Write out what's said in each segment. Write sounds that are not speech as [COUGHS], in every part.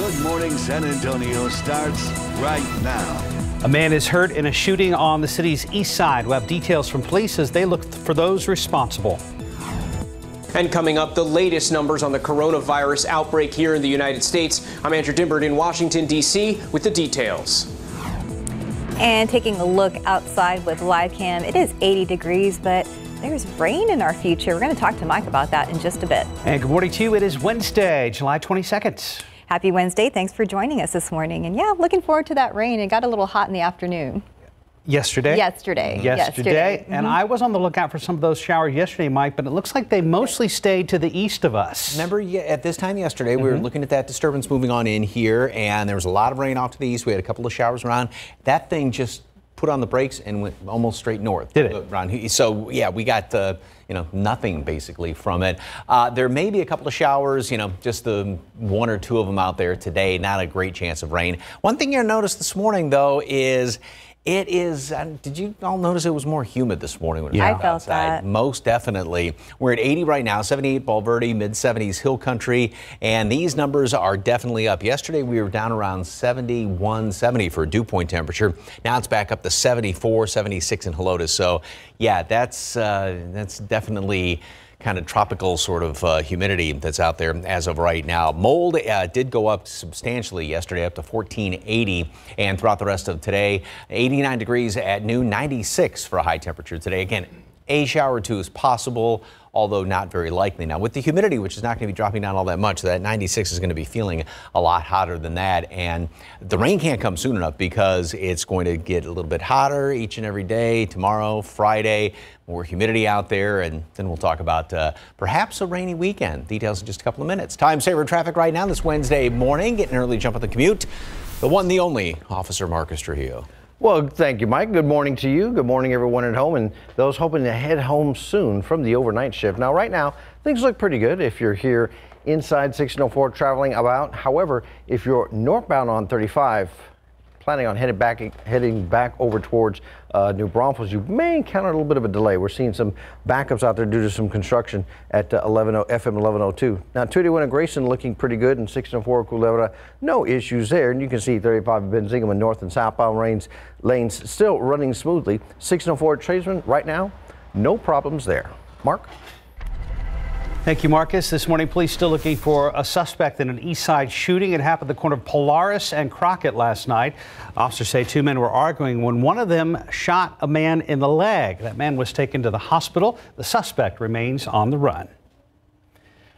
Good Morning San Antonio starts right now. A man is hurt in a shooting on the city's east side. We'll have details from police as they look for those responsible. And coming up, the latest numbers on the coronavirus outbreak here in the United States. I'm Andrew Dymburg in Washington, D.C. with the details. And taking a look outside with live cam, it is 80 degrees, but there's rain in our future. We're going to talk to Mike about that in just a bit. And good morning to you. It is Wednesday, July 22nd. Happy Wednesday. Thanks for joining us this morning. And yeah, looking forward to that rain. It got a little hot in the afternoon. Yesterday? Yesterday. Yesterday. yesterday. And mm-hmm. I was on the lookout for some of those showers yesterday, Mike, but it looks like they mostly stayed to the east of us. Remember, at this time yesterday, mm-hmm. we were mm-hmm. looking at that disturbance moving on in here, and there was a lot of rain off to the east. We had a couple of showers around. That thing just put on the brakes and went almost straight north. Did it? Around So, yeah, we got, uh, you know, nothing basically from it. Uh, there may be a couple of showers, you know, just the one or two of them out there today. Not a great chance of rain. One thing you'll notice this morning, though, is it is. Uh, did you all notice it was more humid this morning when yeah. I felt outside? That. Most definitely. We're at 80 right now, 78 Bulverde, mid 70s Hill Country, and these numbers are definitely up. Yesterday we were down around 71, 70 for dew point temperature. Now it's back up to 74, 76 in Helotes. So yeah, that's uh, that's definitely kind of tropical sort of uh, humidity that's out there as of right now. Mold uh, did go up substantially yesterday, up to 1480, and throughout the rest of today, 89 degrees at noon, 96 for a high temperature today. Again, a shower or two is possible although not very likely. Now, with the humidity, which is not going to be dropping down all that much, that 96 is going to be feeling a lot hotter than that. And the rain can't come soon enough because it's going to get a little bit hotter each and every day, tomorrow, Friday, more humidity out there. And then we'll talk about uh, perhaps a rainy weekend. Details in just a couple of minutes. Time saver traffic right now this Wednesday morning. Getting an early jump on the commute. The one, the only, Officer Marcus Trujillo. Well, thank you, Mike. Good morning to you. Good morning, everyone at home, and those hoping to head home soon from the overnight shift. Now, right now, things look pretty good if you're here inside 1604 traveling about. However, if you're northbound on 35, planning on heading back heading back over towards uh, New Braunfels, you may encounter a little bit of a delay. We're seeing some backups out there due to some construction at uh, 11, FM 1102. Now, 281 and Grayson looking pretty good, and 604 Culebra, no issues there. And you can see 35 Benzinga north and southbound lanes, lanes still running smoothly. 604 Tradesman right now, no problems there. Mark? Thank you, Marcus. This morning, police still looking for a suspect in an east side shooting. It happened at the corner of Polaris and Crockett last night. Officers say two men were arguing when one of them shot a man in the leg. That man was taken to the hospital. The suspect remains on the run.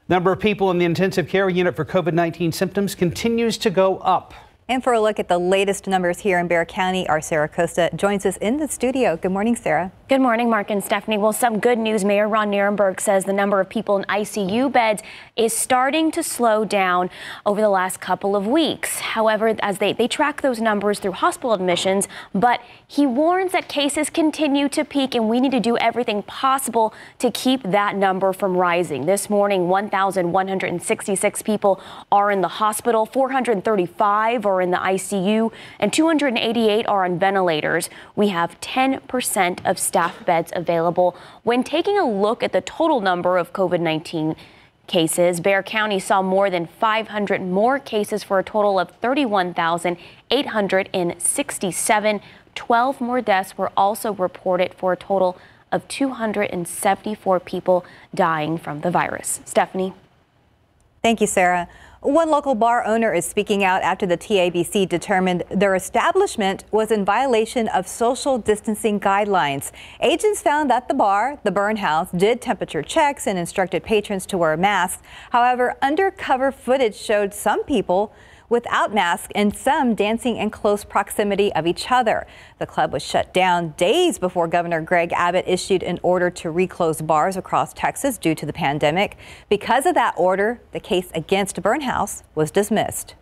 Number of people in the intensive care unit for COVID 19 symptoms continues to go up. And for a look at the latest numbers here in Bexar County, our Sarah Costa joins us in the studio. Good morning, Sarah. Good morning, Mark and Stephanie. Well, some good news. Mayor Ron Nirenberg says the number of people in ICU beds is starting to slow down over the last couple of weeks. However, as they, they track those numbers through hospital admissions, but he warns that cases continue to peak and we need to do everything possible to keep that number from rising. This morning, 1,166 people are in the hospital, 435 are in the ICU, and 288 are on ventilators. We have 10% of staff staff beds available. When taking a look at the total number of COVID 19 cases, Bexar County saw more than 500 more cases for a total of 31,867. 12 more deaths were also reported for a total of 274 people dying from the virus. Stephanie. Thank you, Sarah. One local bar owner is speaking out after the TABC determined their establishment was in violation of social distancing guidelines. Agents found that the bar, the Burn House, did temperature checks and instructed patrons to wear masks. However, undercover footage showed some people without masks and some dancing in close proximity of each other. The club was shut down days before Governor Greg Abbott issued an order to reclose bars across Texas due to the pandemic. Because of that order, the case against Burnhouse was dismissed.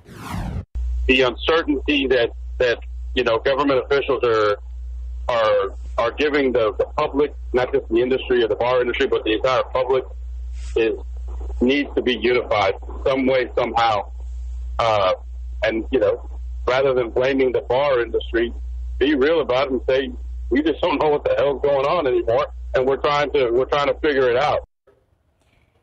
The uncertainty that, that you know, government officials are are are giving the, the public, not just the industry or the bar industry, but the entire public, is needs to be unified some way, somehow. Uh, and, you know, rather than blaming the bar industry, be real about it and say, we just don't know what the hell's going on anymore. And we're trying to, we're trying to figure it out.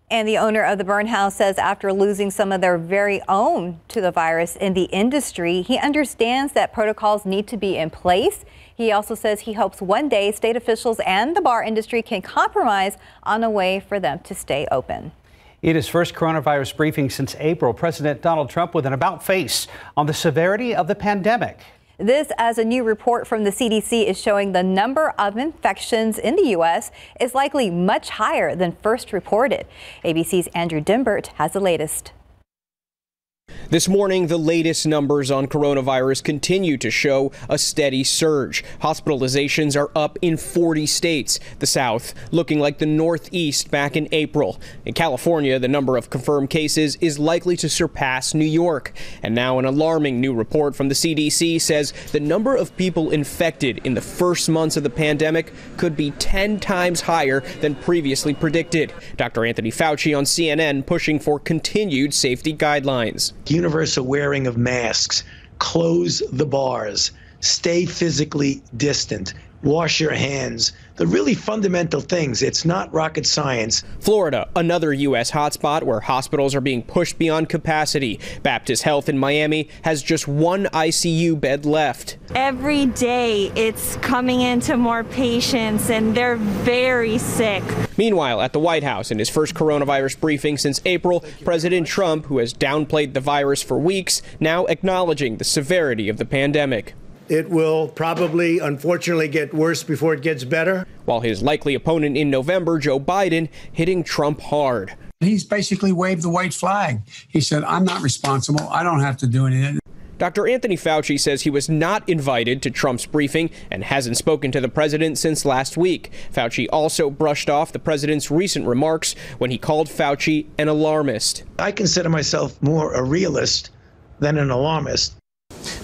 And the owner of the burn house says after losing some of their very own to the virus in the industry, he understands that protocols need to be in place. He also says he hopes one day state officials and the bar industry can compromise on a way for them to stay open. In his first coronavirus briefing since April, President Donald Trump with an about face on the severity of the pandemic. This, as a new report from the CDC is showing the number of infections in the U.S. is likely much higher than first reported. ABC's Andrew Dymburg has the latest. This morning, the latest numbers on coronavirus continue to show a steady surge. Hospitalizations are up in 40 states, the South looking like the Northeast back in April. In California, the number of confirmed cases is likely to surpass New York. And now, an alarming new report from the CDC says the number of people infected in the first months of the pandemic could be 10 times higher than previously predicted. Dr. Anthony Fauci on CNN pushing for continued safety guidelines universal wearing of masks, close the bars, stay physically distant, wash your hands, the really fundamental things. It's not rocket science. Florida, another U.S. hotspot where hospitals are being pushed beyond capacity. Baptist Health in Miami has just one ICU bed left. Every day it's coming into more patients and they're very sick. Meanwhile, at the White House, in his first coronavirus briefing since April, President Trump, who has downplayed the virus for weeks, now acknowledging the severity of the pandemic. It will probably, unfortunately, get worse before it gets better. While his likely opponent in November, Joe Biden, hitting Trump hard. He's basically waved the white flag. He said, I'm not responsible. I don't have to do anything. Dr. Anthony Fauci says he was not invited to Trump's briefing and hasn't spoken to the president since last week. Fauci also brushed off the president's recent remarks when he called Fauci an alarmist. I consider myself more a realist than an alarmist.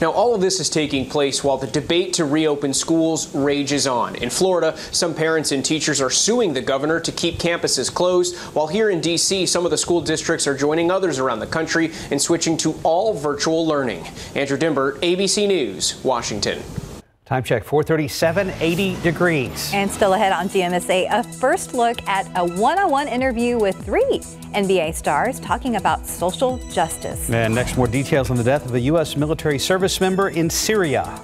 Now, all of this is taking place while the debate to reopen schools rages on. In Florida, some parents and teachers are suing the governor to keep campuses closed, while here in D.C., some of the school districts are joining others around the country in switching to all virtual learning. Andrew Dymburg, ABC News, Washington. Time check 437, 80 degrees. And still ahead on GMSA, a first look at a one on one interview with three NBA stars talking about social justice. And next, more details on the death of a U.S. military service member in Syria.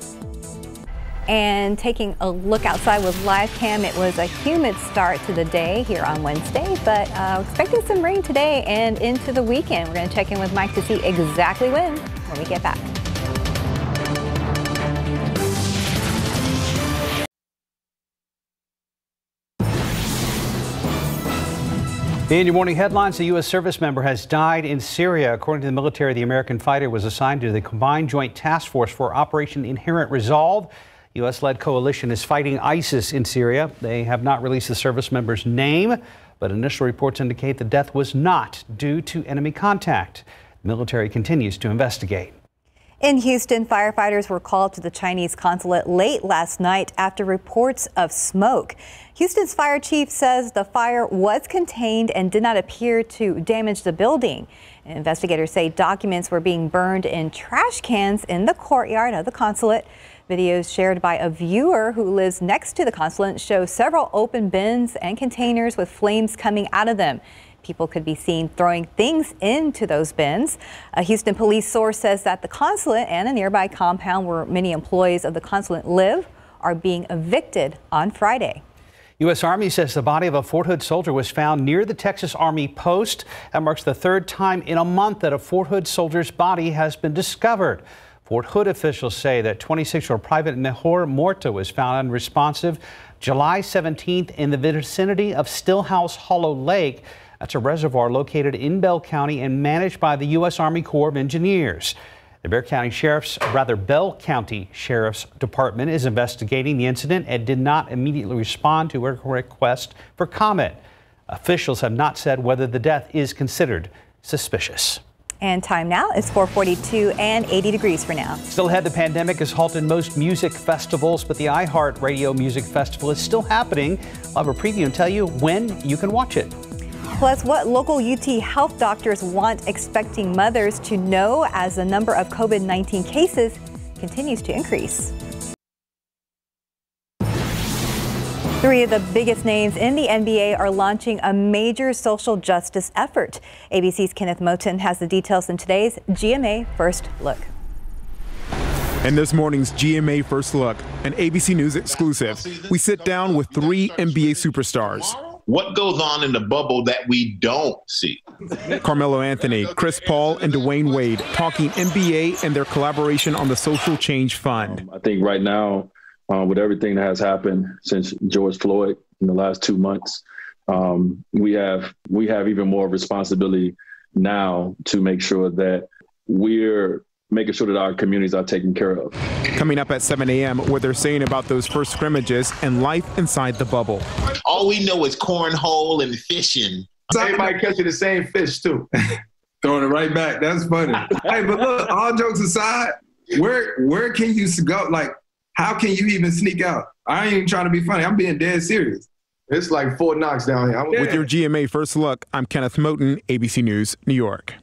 And taking a look outside with live cam, it was a humid start to the day here on Wednesday, but uh, expecting some rain today and into the weekend. We're going to check in with Mike to see exactly when when we get back. In your morning headlines, a U.S. service member has died in Syria. According to the military, the American fighter was assigned to the Combined Joint Task Force for Operation Inherent Resolve. U.S. led coalition is fighting ISIS in Syria. They have not released the service member's name, but initial reports indicate the death was not due to enemy contact. The military continues to investigate. In Houston, firefighters were called to the Chinese consulate late last night after reports of smoke. Houston's fire chief says the fire was contained and did not appear to damage the building. Investigators say documents were being burned in trash cans in the courtyard of the consulate. Videos shared by a viewer who lives next to the consulate show several open bins and containers with flames coming out of them. People could be seen throwing things into those bins. A Houston police source says that the consulate and a nearby compound where many employees of the consulate live are being evicted on Friday. U.S. Army says the body of a Fort Hood soldier was found near the Texas Army post. That marks the third time in a month that a Fort Hood soldier's body has been discovered. Fort Hood officials say that 26-year-old Private Mejhor Morta was found unresponsive July 17th in the vicinity of Stillhouse Hollow Lake. That's a reservoir located in Bell County and managed by the U.S. Army Corps of Engineers. The Bexar County Sheriff's, rather Bell County Sheriff's Department is investigating the incident and did not immediately respond to a request for comment. Officials have not said whether the death is considered suspicious. And time now is 442 and 80 degrees for now. Still ahead, the pandemic has halted most music festivals, but the iHeart Radio Music Festival is still happening. I'll have a preview and tell you when you can watch it. Plus, what local UT health doctors want expecting mothers to know as the number of COVID 19 cases continues to increase. Three of the biggest names in the NBA are launching a major social justice effort. ABC's Kenneth Moton has the details in today's GMA First Look. In this morning's GMA First Look, an ABC News exclusive, we sit down with three NBA superstars. What goes on in the bubble that we don't see? Carmelo Anthony, Chris Paul, and Dwyane Wade talking NBA and their collaboration on the Social Change Fund. Um, I think right now, uh, with everything that has happened since George Floyd in the last two months, um, we have we have even more responsibility now to make sure that we're making sure that our communities are taken care of. Coming up at 7 a.m., what they're saying about those first scrimmages and life inside the bubble. All we know is cornhole and fishing. Everybody catching the same fish too. [LAUGHS] Throwing it right back. That's funny. [LAUGHS] hey, but look, all jokes aside, where where can you go? Like, how can you even sneak out? I ain't even trying to be funny. I'm being dead serious. It's like Fort Knox down here. With your GMA First Look, I'm Kenneth Moton, ABC News, New York.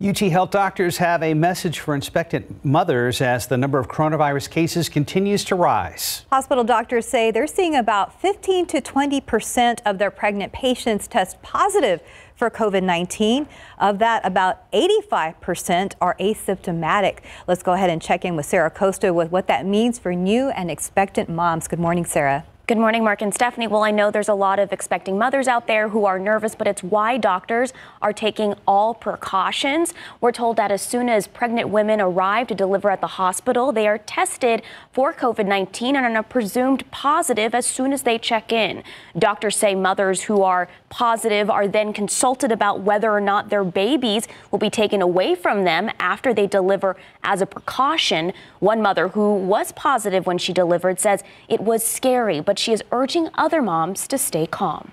UT Health doctors have a message for expectant mothers as the number of coronavirus cases continues to rise. Hospital doctors say they're seeing about 15 to 20 percent of their pregnant patients test positive for COVID 19. Of that, about 85 percent are asymptomatic. Let's go ahead and check in with Sarah Costa with what that means for new and expectant moms. Good morning, Sarah. Good morning, Mark and Stephanie. Well, I know there's a lot of expecting mothers out there who are nervous, but it's why doctors are taking all precautions. We're told that as soon as pregnant women arrive to deliver at the hospital, they are tested for COVID 19 and are presumed positive as soon as they check in. Doctors say mothers who are positive are then consulted about whether or not their babies will be taken away from them after they deliver as a precaution. One mother who was positive when she delivered says it was scary, but she is urging other moms to stay calm.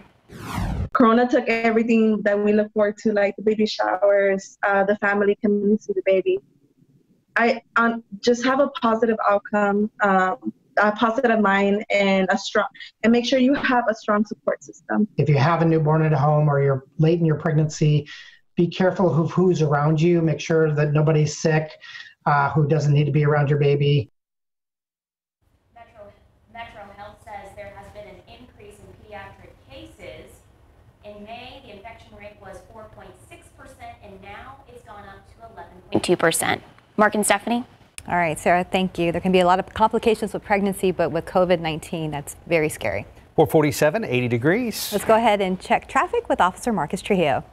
Corona took everything that we look forward to, like the baby showers, uh, the family coming to see the baby. I um, just have a positive outcome, um, a positive mind, and a strong, and make sure you have a strong support system. If you have a newborn at home or you're late in your pregnancy, be careful of who's around you. Make sure that nobody's sick, uh, who doesn't need to be around your baby. Metro, Metro Health says there has been an increase in pediatric cases. In May, the infection rate was 4.6%, and now it's gone up to 11.2%. Mark and Stephanie? All right, Sarah, thank you. There can be a lot of complications with pregnancy, but with COVID 19, that's very scary. 447, 80 degrees. Let's go ahead and check traffic with Officer Marcus Trujillo.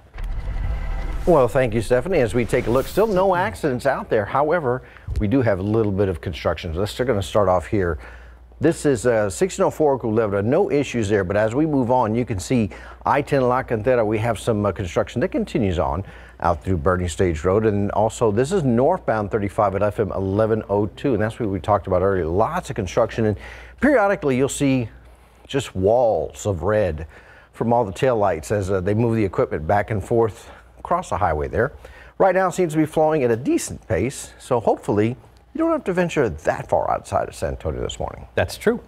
Well, thank you, Stephanie. As we take a look, still no accidents out there. However, we do have a little bit of construction. Let's going to start off here. This is uh, 1604 Culebra. No issues there, but as we move on, you can see I-10 La Cantera. We have some uh, construction that continues on out through Boerne Stage Road. And also, this is northbound 35 at FM 1102, and that's what we talked about earlier. Lots of construction, and periodically you'll see just walls of red from all the tail lights as uh, they move the equipment back and forth across the highway there. Right now, it seems to be flowing at a decent pace, so hopefully you don't have to venture that far outside of San Antonio this morning. That's true.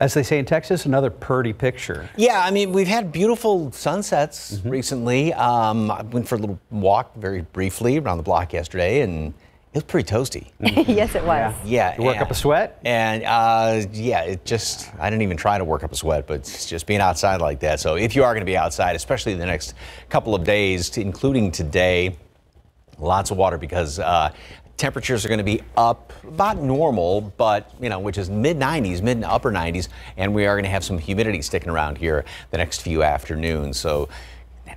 As they say in Texas, another purdy picture. Yeah, I mean, we've had beautiful sunsets mm-hmm. recently. Um, I went for a little walk very briefly around the block yesterday, and it was pretty toasty. [LAUGHS] yes, it was. Yeah. yeah work and, up a sweat? And uh, yeah, it just, I didn't even try to work up a sweat, but just being outside like that. So if you are going to be outside, especially the next couple of days, including today, lots of water because uh, Temperatures are going to be up about normal, but, you know, which is mid 90s, mid and upper 90s, and we are going to have some humidity sticking around here the next few afternoons. So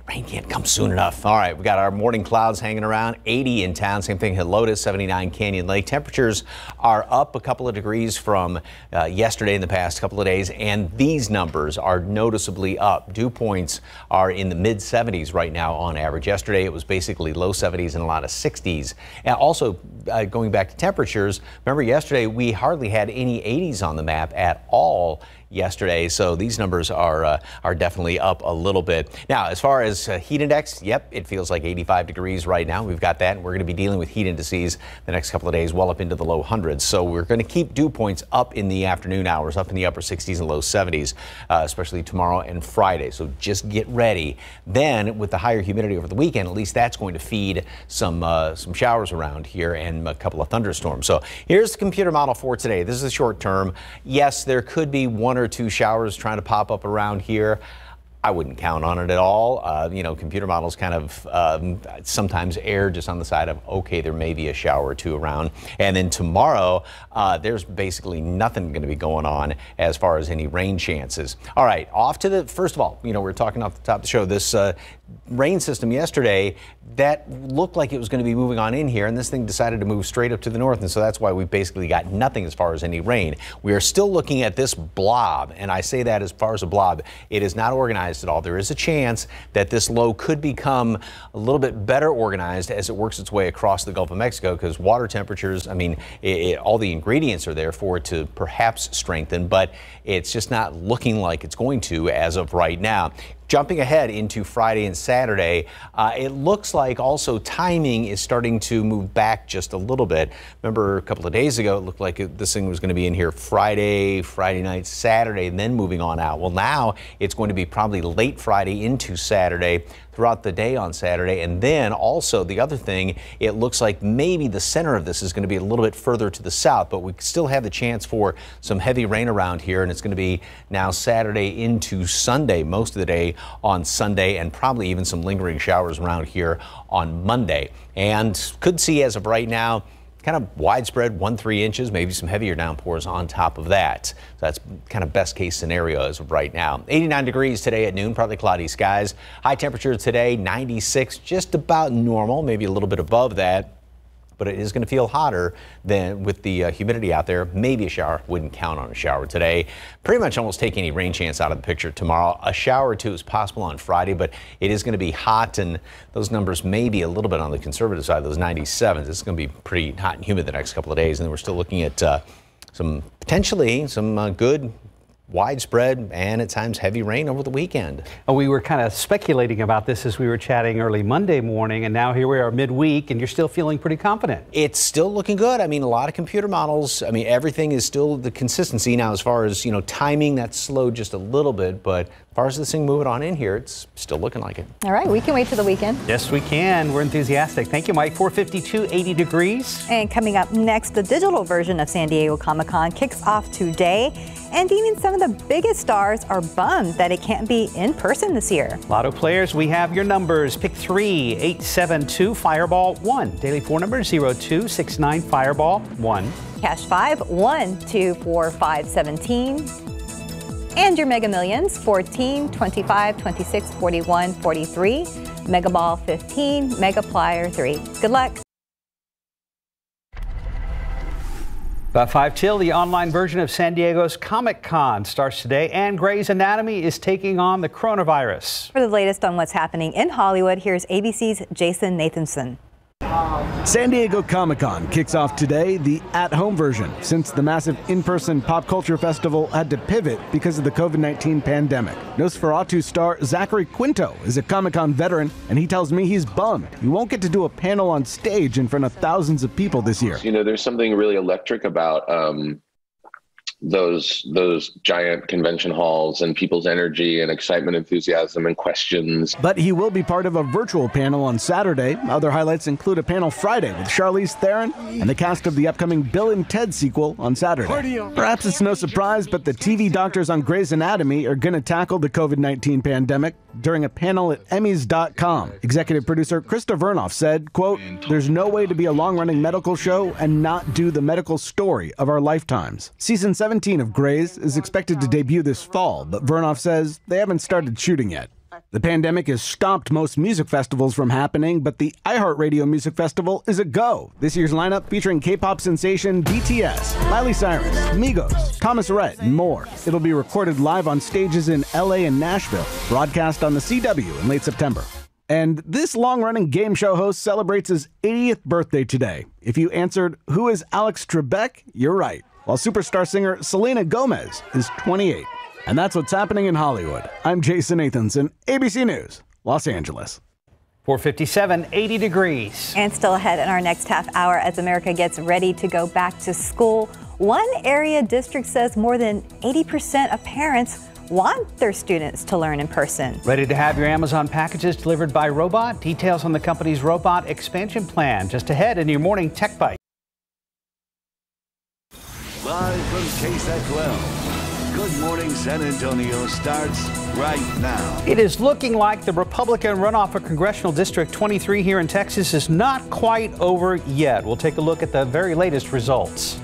Rain can't come soon enough. All right, we got our morning clouds hanging around. 80 in town. Same thing Helotes, 79 Canyon Lake. Temperatures are up a couple of degrees from uh, yesterday in the past couple of days, and these numbers are noticeably up. Dew points are in the mid 70s right now on average. Yesterday it was basically low 70s and a lot of 60s. And also, uh, going back to temperatures, remember yesterday we hardly had any 80s on the map at all yesterday. So these numbers are uh, are definitely up a little bit. Now, as far as uh, heat index, yep, it feels like 85 degrees right now. We've got that. And we're going to be dealing with heat indices the next couple of days, well up into the low hundreds. So we're going to keep dew points up in the afternoon hours, up in the upper 60s and low 70s, uh, especially tomorrow and Friday. So just get ready. Then, with the higher humidity over the weekend, at least that's going to feed some uh, some showers around here and a couple of thunderstorms. So here's the computer model for today. This is a short term. Yes, there could be one one or two showers trying to pop up around here. I wouldn't count on it at all. Uh, you know, computer models kind of um, sometimes err just on the side of, okay, there may be a shower or two around. And then tomorrow, uh, there's basically nothing going to be going on as far as any rain chances. All right, off to the, first of all, you know, we are talking off the top of the show, this uh, rain system yesterday that looked like it was going to be moving on in here, and this thing decided to move straight up to the north, and so that's why we basically got nothing as far as any rain. We are still looking at this blob, and I say that as far as a blob, it is not organized at all. There is a chance that this low could become a little bit better organized as it works its way across the Gulf of Mexico, because water temperatures, I mean, it, it, all the ingredients are there for it to perhaps strengthen, but it's just not looking like it's going to as of right now. Jumping ahead into Friday and Saturday, uh, it looks like also timing is starting to move back just a little bit. Remember a couple of days ago, it looked like it, this thing was going to be in here Friday, Friday night, Saturday, and then moving on out. Well, now it's going to be probably late Friday into Saturday throughout the day on Saturday. And then also the other thing, it looks like maybe the center of this is going to be a little bit further to the south, but we still have the chance for some heavy rain around here. And it's going to be now Saturday into Sunday, most of the day on Sunday, and probably even some lingering showers around here on Monday. And could see as of right now, kind of widespread one, three inches, maybe some heavier downpours on top of that. So that's kind of best case scenario as of right now. 89 degrees today at noon, partly cloudy skies. High temperature today, 96, just about normal, maybe a little bit above that but it is going to feel hotter than with the uh, humidity out there. Maybe a shower. Wouldn't count on a shower today. Pretty much almost take any rain chance out of the picture tomorrow. A shower or two is possible on Friday, but it is going to be hot, and those numbers may be a little bit on the conservative side. Those 97s. It's going to be pretty hot and humid the next couple of days, and we're still looking at uh, some potentially some uh, good widespread and at times heavy rain over the weekend. Uh, we were kind of speculating about this as we were chatting early Monday morning, and now here we are midweek, and you're still feeling pretty confident. It's still looking good. I mean, a lot of computer models. I mean, everything is still the consistency now as far as, you know, timing that's slowed just a little bit, but far as this thing moving on in here, it's still looking like it. All right, we can wait for the weekend. Yes, we can. We're enthusiastic. Thank you, Mike. 452, 80 degrees. And coming up next, the digital version of San Diego Comic Con kicks off today. And even some of the biggest stars are bummed that it can't be in person this year. Lotto players, we have your numbers. Pick 3, 872, Fireball 1. Daily 4 number 0269 Fireball 1. Cash 5, 1, 2, 4, 5, 17. And your Mega Millions 14, 25, 26, 41, 43. Mega Ball 15, Mega Plier 3. Good luck. About 5 till, the online version of San Diego's Comic Con starts today, and Grey's Anatomy is taking on the coronavirus. For the latest on what's happening in Hollywood, here's ABC's Jason Nathanson. San Diego Comic Con kicks off today, the at home version, since the massive in person pop culture festival had to pivot because of the COVID 19 pandemic. NOS4A2 star Zachary Quinto is a Comic Con veteran, and he tells me he's bummed he won't get to do a panel on stage in front of thousands of people this year. You know, there's something really electric about um, those those giant convention halls and people's energy and excitement, enthusiasm, and questions. But he will be part of a virtual panel on Saturday. Other highlights include a panel Friday with Charlize Theron and the cast of the upcoming Bill and Ted sequel on Saturday. Perhaps it's no surprise, but the TV doctors on Grey's Anatomy are going to tackle the COVID 19 pandemic during a panel at Emmys.com. Executive producer Krista Vernoff said, quote, There's no way to be a long-running medical show and not do the medical story of our lifetimes. Season 17 of Grey's is expected to debut this fall, but Vernoff says they haven't started shooting yet. The pandemic has stopped most music festivals from happening, but the iHeartRadio Music Festival is a go. This year's lineup featuring K-pop sensation BTS, Miley Cyrus, Migos, Thomas Rhett, and more. It'll be recorded live on stages in LA and Nashville, broadcast on the CW in late September. And this long running game show host celebrates his 80th birthday today. If you answered, Who is Alex Trebek? You're right. While superstar singer Selena Gomez is 28. And that's what's happening in Hollywood. I'm Jason Nathanson, ABC News, Los Angeles. 457, 80 degrees. And still ahead in our next half hour as America gets ready to go back to school. One area district says more than 80% of parents want their students to learn in person. Ready to have your Amazon packages delivered by robot? Details on the company's robot expansion plan just ahead in your morning Tech Bite. Live from KSAT 12. Good Morning San Antonio starts right now. It is looking like the Republican runoff for Congressional District 23 here in Texas is not quite over yet. We'll take a look at the very latest results.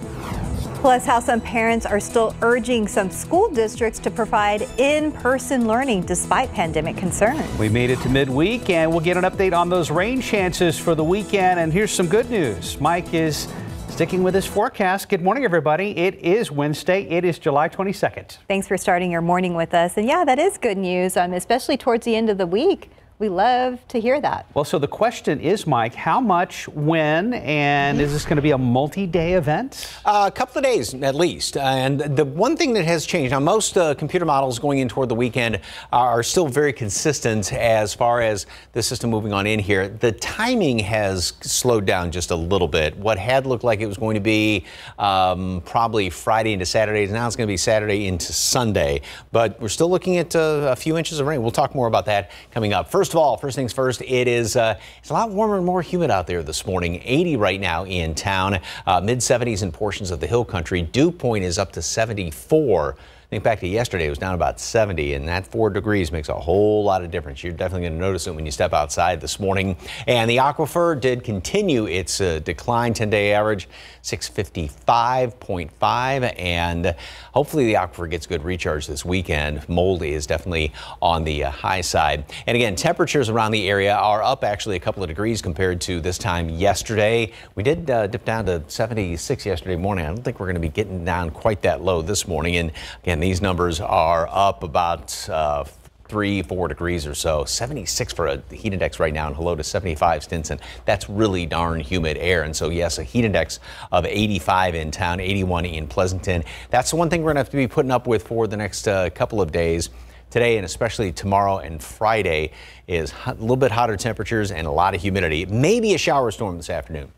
Plus, how some parents are still urging some school districts to provide in person learning despite pandemic concerns. We made it to midweek and we'll get an update on those rain chances for the weekend. And here's some good news Mike is sticking with this forecast. Good morning, everybody. It is Wednesday, it is July 22nd. Thanks for starting your morning with us. And yeah, that is good news, um, especially towards the end of the week. We love to hear that. Well, so the question is, Mike, how much, when, and is this going to be a multi day event? Uh, a couple of days at least. And the one thing that has changed now, most uh, computer models going in toward the weekend are still very consistent as far as the system moving on in here. The timing has slowed down just a little bit. What had looked like it was going to be um, probably Friday into Saturday, now it's going to be Saturday into Sunday. But we're still looking at uh, a few inches of rain. We'll talk more about that coming up. First First of all, first things first, it is uh, it's a lot warmer and more humid out there this morning. 80 right now in town, uh, mid 70s in portions of the hill country. Dew point is up to 74. Think back to yesterday, it was down about 70, and that four degrees makes a whole lot of difference. You're definitely going to notice it when you step outside this morning. And the aquifer did continue its uh, decline, 10 day average 655.5, and hopefully the aquifer gets good recharge this weekend. Mold is definitely on the uh, high side. And again, temperatures around the area are up actually a couple of degrees compared to this time yesterday. We did uh, dip down to 76 yesterday morning. I don't think we're going to be getting down quite that low this morning. And again, these numbers are up about uh, three, four degrees or so. 76 for a heat index right now, and hello to 75 Stinson. That's really darn humid air. And so, yes, a heat index of 85 in town, 81 in Pleasanton. That's the one thing we're going to have to be putting up with for the next uh, couple of days. Today and especially tomorrow and Friday is a little bit hotter temperatures and a lot of humidity. Maybe a shower storm this afternoon.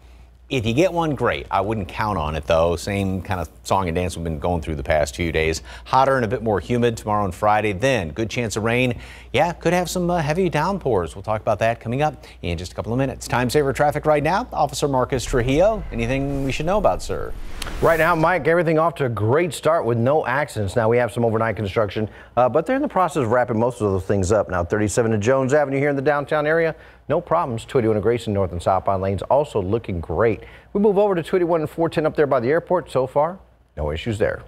If you get one, great. I wouldn't count on it though. Same kind of song and dance we've been going through the past few days. Hotter and a bit more humid tomorrow and Friday. Then good chance of rain. Yeah, could have some uh, heavy downpours. We'll talk about that coming up in just a couple of minutes. Time saver traffic right now. Officer Marcus Trujillo. Anything we should know about, sir? Right now, Mike, everything off to a great start with no accidents. Now we have some overnight construction, uh, but they're in the process of wrapping most of those things up. Now 37 to Jones Avenue here in the downtown area. No problems. 21 and Grayson north and southbound lanes also looking great. We move over to 21 and 410 up there by the airport. So far, no issues there.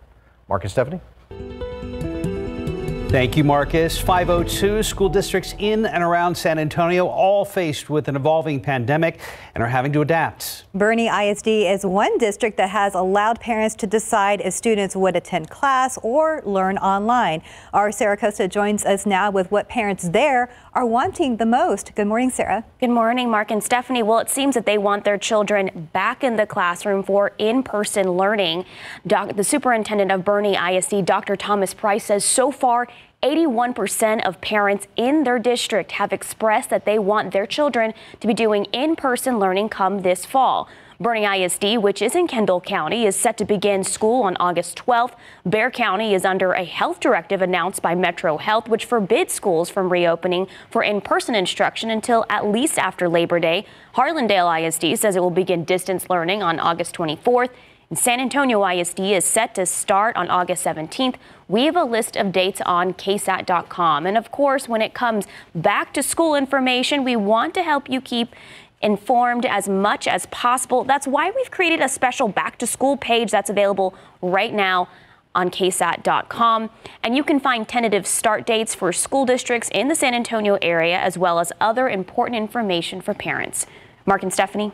Mark and Stephanie. Thank you, Marcus. 502 school districts in and around San Antonio, all faced with an evolving pandemic and are having to adapt. Boerne ISD is one district that has allowed parents to decide if students would attend class or learn online. Our Sarah Costa joins us now with what parents there are wanting the most. Good morning, Sarah. Good morning, Mark and Stephanie. Well, it seems that they want their children back in the classroom for in-person learning. Doc, the superintendent of Boerne ISD, Dr. Thomas Price, says so far 81% of parents in their district have expressed that they want their children to be doing in-person learning come this fall. Boerne ISD, which is in Kendall County, is set to begin school on August 12th. Bexar County is under a health directive announced by Metro Health, which forbids schools from reopening for in-person instruction until at least after Labor Day. Harlandale ISD says it will begin distance learning on August 24th. And San Antonio ISD is set to start on August 17th. We have a list of dates on ksat.com. And of course, when it comes back to school information, we want to help you keep informed as much as possible. That's why we've created a special back to school page that's available right now on ksat.com. And you can find tentative start dates for school districts in the San Antonio area, as well as other important information for parents. Mark and Stephanie.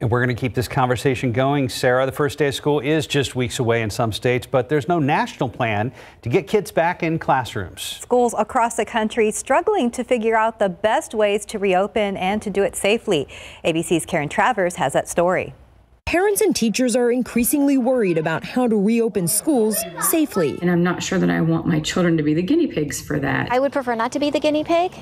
And we're going to keep this conversation going. Sarah, the first day of school is just weeks away in some states, but there's no national plan to get kids back in classrooms. Schools across the country struggling to figure out the best ways to reopen and to do it safely. ABC's Karen Travers has that story. Parents and teachers are increasingly worried about how to reopen schools safely. And I'm not sure that I want my children to be the guinea pigs for that. I would prefer not to be the guinea pig.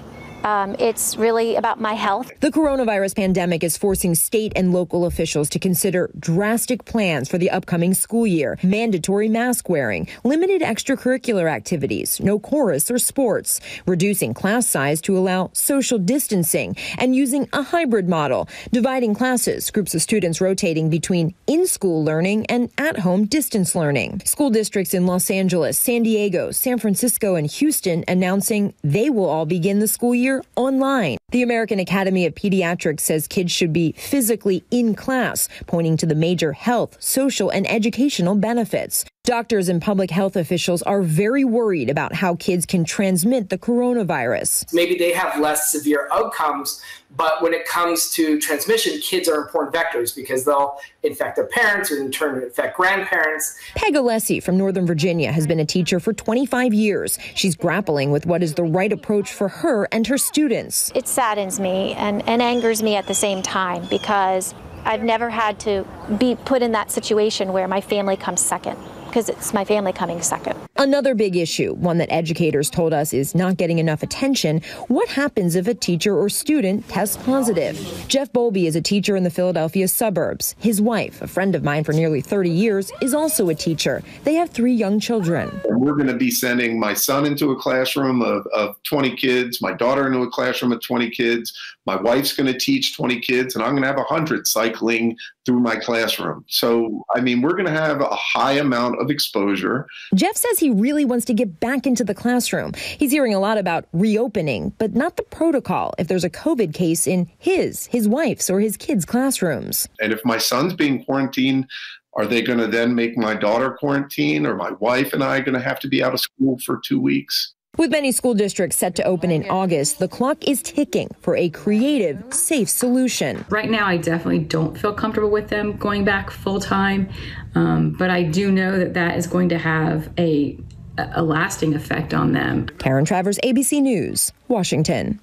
Um, it's really about my health. The coronavirus pandemic is forcing state and local officials to consider drastic plans for the upcoming school year mandatory mask wearing, limited extracurricular activities, no chorus or sports, reducing class size to allow social distancing, and using a hybrid model, dividing classes, groups of students rotating between in school learning and at home distance learning. School districts in Los Angeles, San Diego, San Francisco, and Houston announcing they will all begin the school year online. The American Academy of Pediatrics says kids should be physically in class, pointing to the major health, social, and educational benefits. Doctors and public health officials are very worried about how kids can transmit the coronavirus. Maybe they have less severe outcomes, but when it comes to transmission, kids are important vectors because they'll infect their parents or in turn infect grandparents. Peg Alessi from Northern Virginia has been a teacher for 25 years. She's grappling with what is the right approach for her and her students. It saddens me and, and angers me at the same time because I've never had to be put in that situation where my family comes second because it's my family coming second. Another big issue, one that educators told us is not getting enough attention. What happens if a teacher or student tests positive? Jeff Bowlby is a teacher in the Philadelphia suburbs. His wife, a friend of mine for nearly 30 years, is also a teacher. They have three young children. We're going to be sending my son into a classroom of, of 20 kids, my daughter into a classroom of 20 kids. My wife's going to teach 20 kids, and I'm going to have 100 cycling through my classroom. So, I mean, we're going to have a high amount of exposure. Jeff says he really wants to get back into the classroom. He's hearing a lot about reopening, but not the protocol if there's a COVID case in his, his wife's, or his kids' classrooms. And if my son's being quarantined, are they going to then make my daughter quarantine or my wife and I going to have to be out of school for two weeks? With many school districts set to open in August, the clock is ticking for a creative, safe solution. Right now, I definitely don't feel comfortable with them going back full time, um, but I do know that that is going to have a, a lasting effect on them. Karen Travers, ABC News, Washington.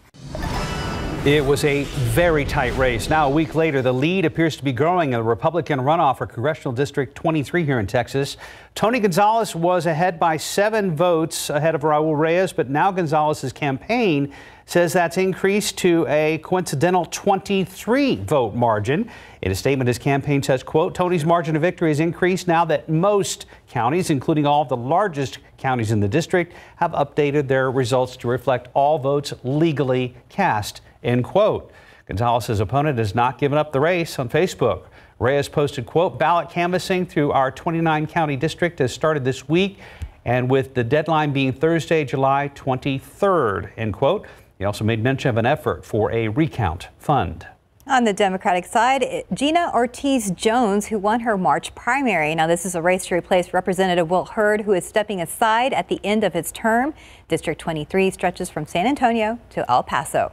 It was a very tight race. Now, a week later, the lead appears to be growing in the Republican runoff for Congressional District 23 here in Texas. Tony Gonzalez was ahead by seven votes ahead of Raul Reyes, but now Gonzalez's campaign says that's increased to a coincidental 23 vote margin. In a statement, his campaign says, quote, Tony's margin of victory has increased now that most counties, including all of the largest counties in the district, have updated their results to reflect all votes legally cast. End quote. Gonzalez's opponent has not given up the race on Facebook. Reyes posted, quote, ballot canvassing through our 29 county district has started this week, and with the deadline being Thursday, July 23rd, end quote. He also made mention of an effort for a recount fund. On the Democratic side, Gina Ortiz Jones, who won her March primary. Now, this is a race to replace Representative Will Hurd, who is stepping aside at the end of his term. District 23 stretches from San Antonio to El Paso.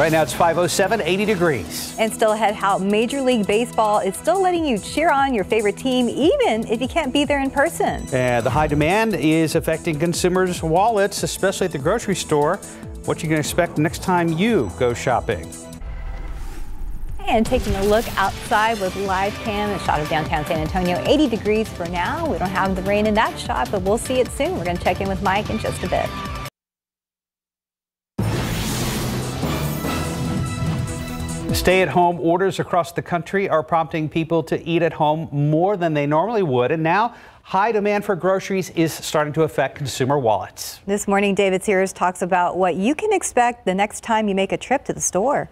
Right now it's 507, 80 degrees. And still ahead, how Major League Baseball is still letting you cheer on your favorite team, even if you can't be there in person. Uh, the high demand is affecting consumers' wallets, especially at the grocery store. What you can expect next time you go shopping. And taking a look outside with live cam, a shot of downtown San Antonio, 80 degrees for now. We don't have the rain in that shot, but we'll see it soon. We're going to check in with Mike in just a bit. Stay at home orders across the country are prompting people to eat at home more than they normally would. And now, high demand for groceries is starting to affect consumer wallets. This morning, David Sears talks about what you can expect the next time you make a trip to the store.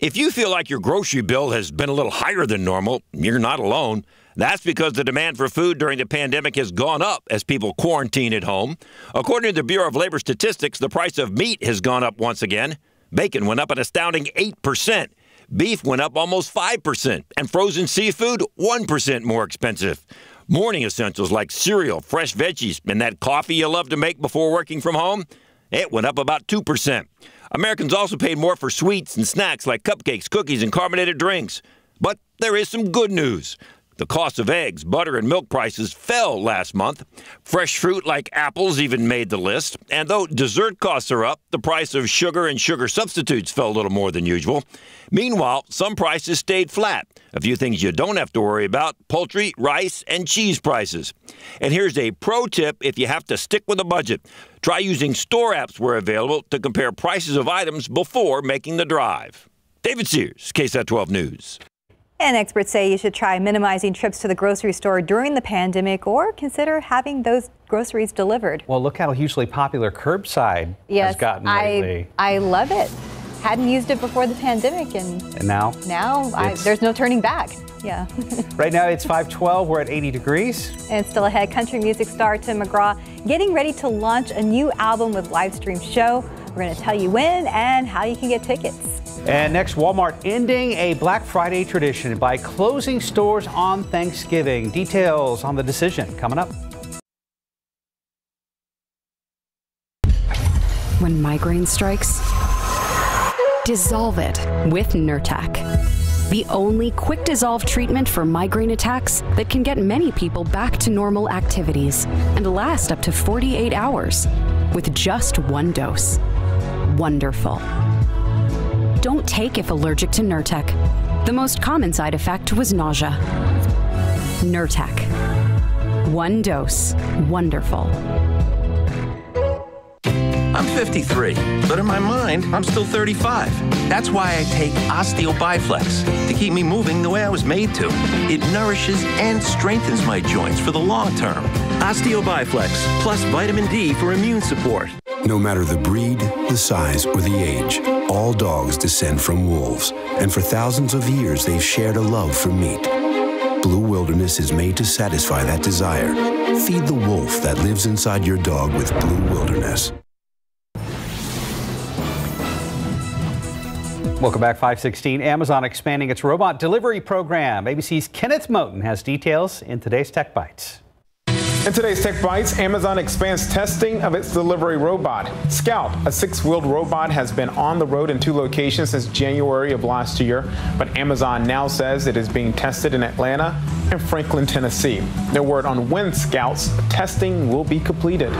If you feel like your grocery bill has been a little higher than normal, you're not alone. That's because the demand for food during the pandemic has gone up as people quarantine at home. According to the Bureau of Labor Statistics, the price of meat has gone up once again. Bacon went up an astounding 8%. Beef went up almost 5%. And frozen seafood, 1% more expensive. Morning essentials like cereal, fresh veggies, and that coffee you love to make before working from home, it went up about 2%. Americans also paid more for sweets and snacks like cupcakes, cookies, and carbonated drinks. But there is some good news. The cost of eggs, butter, and milk prices fell last month. Fresh fruit like apples even made the list. And though dessert costs are up, the price of sugar and sugar substitutes fell a little more than usual. Meanwhile, some prices stayed flat. A few things you don't have to worry about poultry, rice, and cheese prices. And here's a pro tip if you have to stick with a budget. Try using store apps where available to compare prices of items before making the drive. David Sears, KSAT 12 News. And experts say you should try minimizing trips to the grocery store during the pandemic or consider having those groceries delivered. Well, look how hugely popular curbside yes, has gotten lately. I, I love it. Hadn't used it before the pandemic and, and now? Now I, there's no turning back. Yeah. [LAUGHS] right now it's 512. We're at 80 degrees. And still ahead, country music star Tim McGraw getting ready to launch a new album with live stream show. We're going to tell you when and how you can get tickets. And next, Walmart ending a Black Friday tradition by closing stores on Thanksgiving. Details on the decision coming up. When migraine strikes, dissolve it with Nurtec. The only quick dissolve treatment for migraine attacks that can get many people back to normal activities and last up to 48 hours with just one dose. Wonderful don't take if allergic to Nurtec. The most common side effect was nausea. Nurtec. One dose. Wonderful. I'm 53, but in my mind, I'm still 35. That's why I take Osteo Bi-Flex to keep me moving the way I was made to. It nourishes and strengthens my joints for the long term. Osteo Bi-Flex plus vitamin D for immune support. No matter the breed, the size, or the age, all dogs descend from wolves, and for thousands of years they've shared a love for meat. Blue Wilderness is made to satisfy that desire. Feed the wolf that lives inside your dog with Blue Wilderness. Welcome back, 516. Amazon expanding its robot delivery program. ABC's Kenneth Moton has details in today's Tech Bytes. In today's Tech Bytes, Amazon expands testing of its delivery robot. Scout, a six wheeled robot, has been on the road in two locations since January of last year, but Amazon now says it is being tested in Atlanta and Franklin, Tennessee. No word on when Scout's testing will be completed.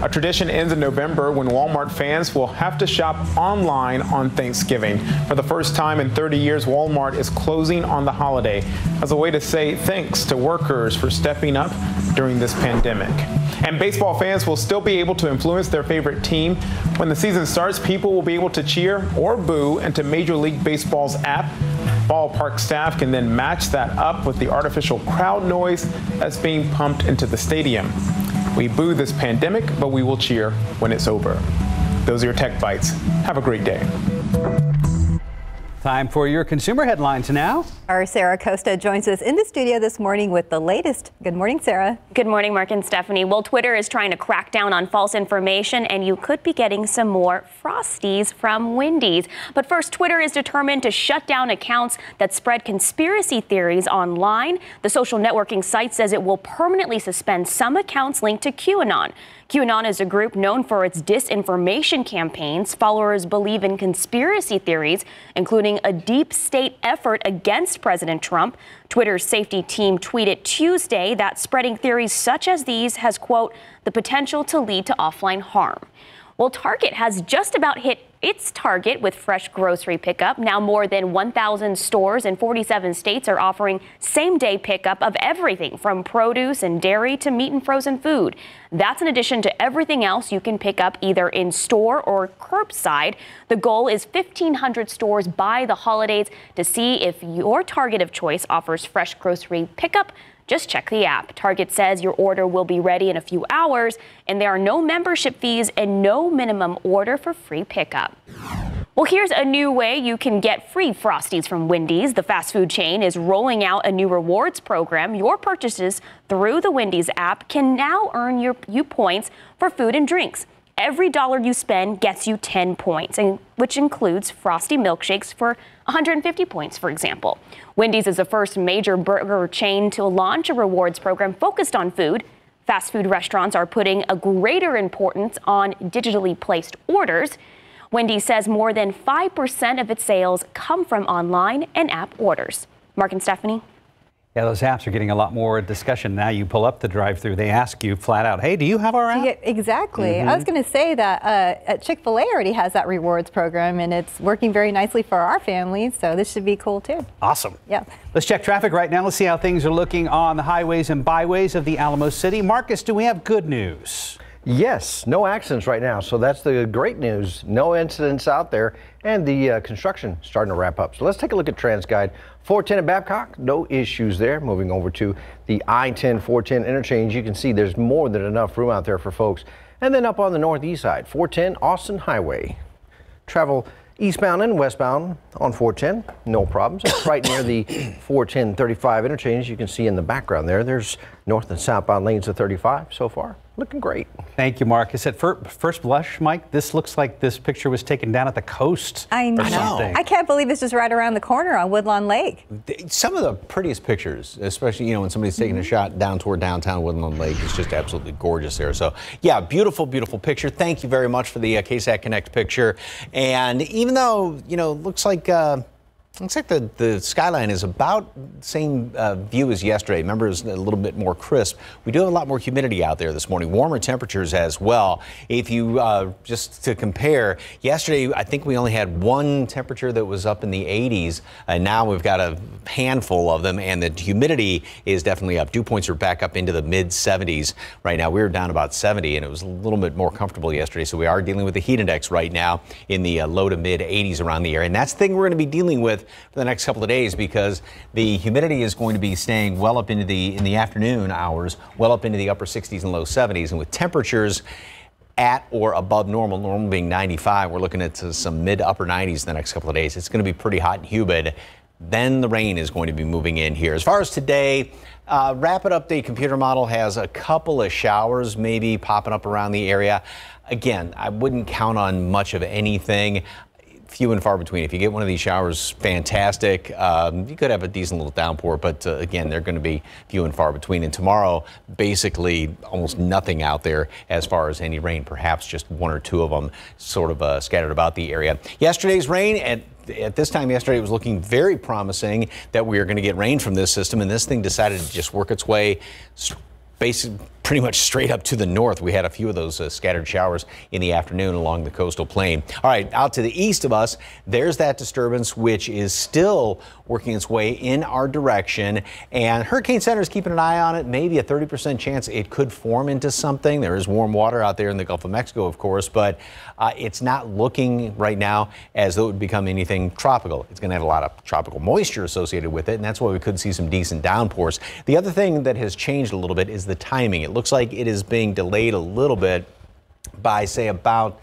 A tradition ends in November when Walmart fans will have to shop online on Thanksgiving. For the first time in 30 years, Walmart is closing on the holiday as a way to say thanks to workers for stepping up during this pandemic. And baseball fans will still be able to influence their favorite team. When the season starts, people will be able to cheer or boo into Major League Baseball's app. Ballpark staff can then match that up with the artificial crowd noise that's being pumped into the stadium. We boo this pandemic, but we will cheer when it's over. Those are your tech bytes. Have a great day. Time for your consumer headlines now. Our Sarah Acosta joins us in the studio this morning with the latest. Good morning, Sarah. Good morning, Mark and Stephanie. Well, Twitter is trying to crack down on false information, and you could be getting some more Frosties from Wendy's. But first, Twitter is determined to shut down accounts that spread conspiracy theories online. The social networking site says it will permanently suspend some accounts linked to QAnon. QAnon is a group known for its disinformation campaigns. Followers believe in conspiracy theories, including a deep state effort against President Trump. Twitter's safety team tweeted Tuesday that spreading theories such as these has, quote, the potential to lead to offline harm. Well, Target has just about hit its target with fresh grocery pickup. Now, more than 1,000 stores in 47 states are offering same day pickup of everything from produce and dairy to meat and frozen food. That's in addition to everything else you can pick up either in store or curbside. The goal is 1,500 stores by the holidays to see if your Target of choice offers fresh grocery pickup just check the app. Target says your order will be ready in a few hours, and there are no membership fees and no minimum order for free pickup. Well, here's a new way you can get free Frosties from Wendy's. The fast food chain is rolling out a new rewards program. Your purchases through the Wendy's app can now earn your, you points for food and drinks. Every dollar you spend gets you 10 points, which includes Frosty milkshakes for 150 points, for example. Wendy's is the first major burger chain to launch a rewards program focused on food. Fast food restaurants are putting a greater importance on digitally placed orders. Wendy's says more than 5% of its sales come from online and app orders. Mark and Stephanie. Yeah, those apps are getting a lot more discussion now. You pull up the drive-through, they ask you flat out, "Hey, do you have our app?" Yeah, exactly. Mhm. I was going to say that uh, Chick Fil A already has that rewards program, and it's working very nicely for our family. So this should be cool too. Awesome. Yeah. Let's check traffic right now. Let's see how things are looking on the highways and byways of the Alamo City. Marcus, do we have good news? Yes, no accidents right now. So that's the great news. No incidents out there, and the uh, construction starting to wrap up. So let's take a look at TransGuide 410 at Babcock. No issues there. Moving over to the I-10 410 interchange, you can see there's more than enough room out there for folks. And then up on the northeast side, 410 Austin Highway. Travel eastbound and westbound on 410, no problems. It's right near the [COUGHS] 410 35 interchange. You can see in the background there, there's north and southbound lanes of 35 so far. Looking great. Thank you, Marcus. At fir- first blush, Mike, this looks like this picture was taken down at the coast. I know. something. I can't believe this is right around the corner on Woodlawn Lake. Some of the prettiest pictures, especially you know when somebody's taking a shot down toward downtown Woodlawn Lake, it's just absolutely gorgeous there. So yeah, beautiful, beautiful picture. Thank you very much for the uh, KSAT Connect picture. And even though you know, looks like. Uh, Looks like the, the skyline is about same uh, view as yesterday. Remember, it's a little bit more crisp. We do have a lot more humidity out there this morning, warmer temperatures as well. If you uh, just to compare, yesterday I think we only had one temperature that was up in the 80s, and now we've got a handful of them, and the humidity is definitely up. Dew points are back up into the mid 70s right now. We were down about 70, and it was a little bit more comfortable yesterday. So we are dealing with the heat index right now in the uh, low to mid 80s around the area, and that's the thing we're going to be dealing with for the next couple of days because the humidity is going to be staying well up into the in the afternoon hours, well up into the upper 60s and low 70s, and with temperatures at or above normal, normal being 95, we're looking at some mid upper 90s the next couple of days. It's going to be pretty hot and humid. Then the rain is going to be moving in here. As far as today, uh, rapid update computer model has a couple of showers maybe popping up around the area. Again, I wouldn't count on much of anything few and far between. If you get one of these showers, fantastic. Um, you could have a decent little downpour, but uh, again, they're going to be few and far between. And tomorrow, basically almost nothing out there as far as any rain, perhaps just one or two of them sort of uh, scattered about the area. Yesterday's rain at at this time yesterday, it was looking very promising that we are going to get rain from this system, and this thing decided to just work its way basically pretty much straight up to the north. We had a few of those uh, scattered showers in the afternoon along the coastal plain. All right, out to the east of us, there's that disturbance which is still working its way in our direction. And Hurricane Center is keeping an eye on it. Maybe a 30% chance it could form into something. There is warm water out there in the Gulf of Mexico, of course, but uh, it's not looking right now as though it would become anything tropical. It's going to have a lot of tropical moisture associated with it, and that's why we could see some decent downpours. The other thing that has changed a little bit is the timing. It looks like it is being delayed a little bit by, say, about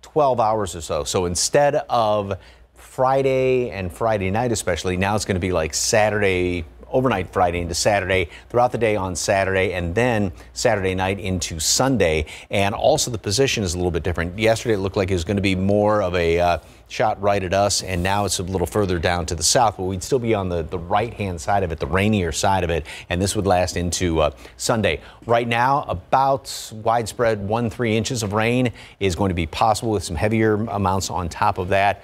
12 hours or so. So instead of Friday and Friday night, especially, now it's going to be like Saturday overnight Friday into Saturday, throughout the day on Saturday, and then Saturday night into Sunday. And also the position is a little bit different. Yesterday it looked like it was going to be more of a uh, shot right at us, and now it's a little further down to the south, but we'd still be on the, the right hand side of it, the rainier side of it, and this would last into uh, Sunday. Right now, about widespread one, three inches of rain is going to be possible with some heavier amounts on top of that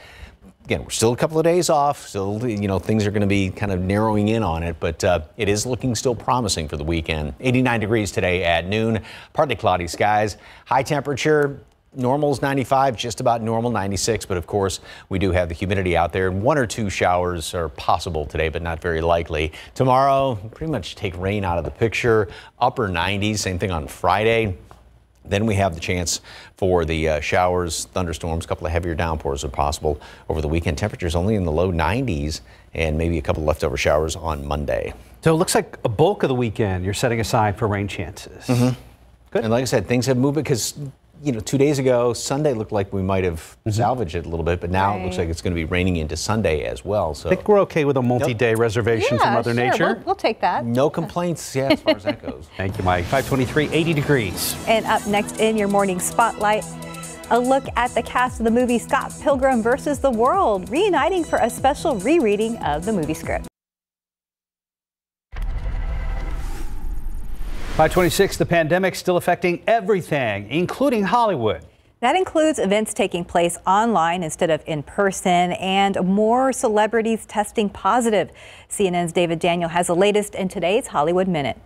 again, we're still a couple of days off. so you know, things are going to be kind of narrowing in on it, but uh, it is looking still promising for the weekend. 89 degrees today at noon, partly cloudy skies. High temperature. Normal's 95, just about normal 96, but of course we do have the humidity out there. And one or two showers are possible today, but not very likely. Tomorrow, pretty much take rain out of the picture. Upper 90s, same thing on Friday. Then we have the chance for the uh, showers, thunderstorms, a couple of heavier downpours are possible over the weekend. Temperatures only in the low 90s and maybe a couple leftover showers on Monday. So it looks like a bulk of the weekend you're setting aside for rain chances. Mm-hmm. Good. And like I said, things have moved because you know, two days ago, Sunday looked like we might have mm-hmm. salvaged it a little bit, but now right. it looks like it's going to be raining into Sunday as well. So I think we're okay with a multi-day nope. reservation yeah, from Mother sure. Nature. We'll, we'll, take that. No complaints, yeah, as far as that goes. [LAUGHS] Thank you, Mike. 523, 80 degrees. And up next in your morning spotlight, a look at the cast of the movie Scott Pilgrim versus the World, reuniting for a special rereading of the movie script. 526, the pandemic still affecting everything, including Hollywood. That includes events taking place online instead of in person and more celebrities testing positive. CNN's David Daniel has the latest in today's Hollywood Minute.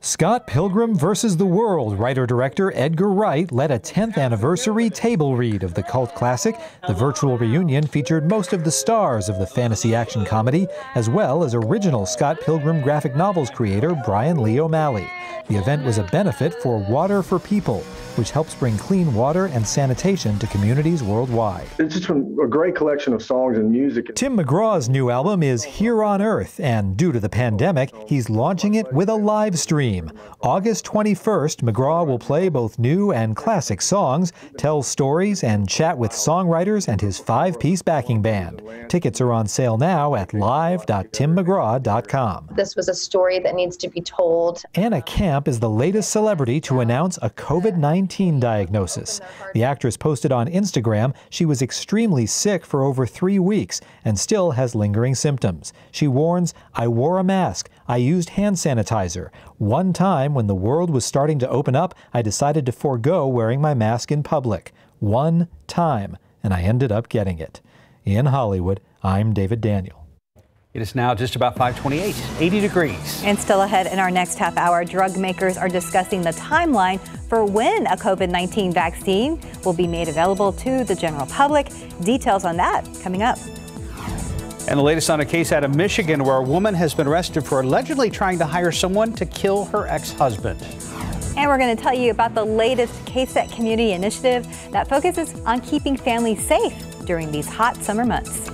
Scott Pilgrim versus the World writer director Edgar Wright led a 10th anniversary table read of the cult classic. The virtual reunion featured most of the stars of the fantasy action comedy, as well as original Scott Pilgrim graphic novels creator Brian Lee O'Malley. The event was a benefit for Water for People, which helps bring clean water and sanitation to communities worldwide. It's just a great collection of songs and music. Tim McGraw's new album is Here on Earth, and due to the pandemic, he's launching it with a live stream. August 21st, McGraw will play both new and classic songs, tell stories, and chat with songwriters and his five piece backing band. Tickets are on sale now at live.timmcgraw.com. This was a story that needs to be told. Anna Camp is the latest celebrity to announce a COVID 19 diagnosis. The actress posted on Instagram she was extremely sick for over three weeks and still has lingering symptoms. She warns, I wore a mask. I used hand sanitizer. One time, when the world was starting to open up, I decided to forego wearing my mask in public. One time, and I ended up getting it. In Hollywood, I'm David Daniel. It is now just about 528, 80 degrees. And still ahead in our next half hour, drug makers are discussing the timeline for when a COVID 19 vaccine will be made available to the general public. Details on that coming up. And the latest on a case out of Michigan where a woman has been arrested for allegedly trying to hire someone to kill her ex husband. And we're going to tell you about the latest KSAT community initiative that focuses on keeping families safe during these hot summer months.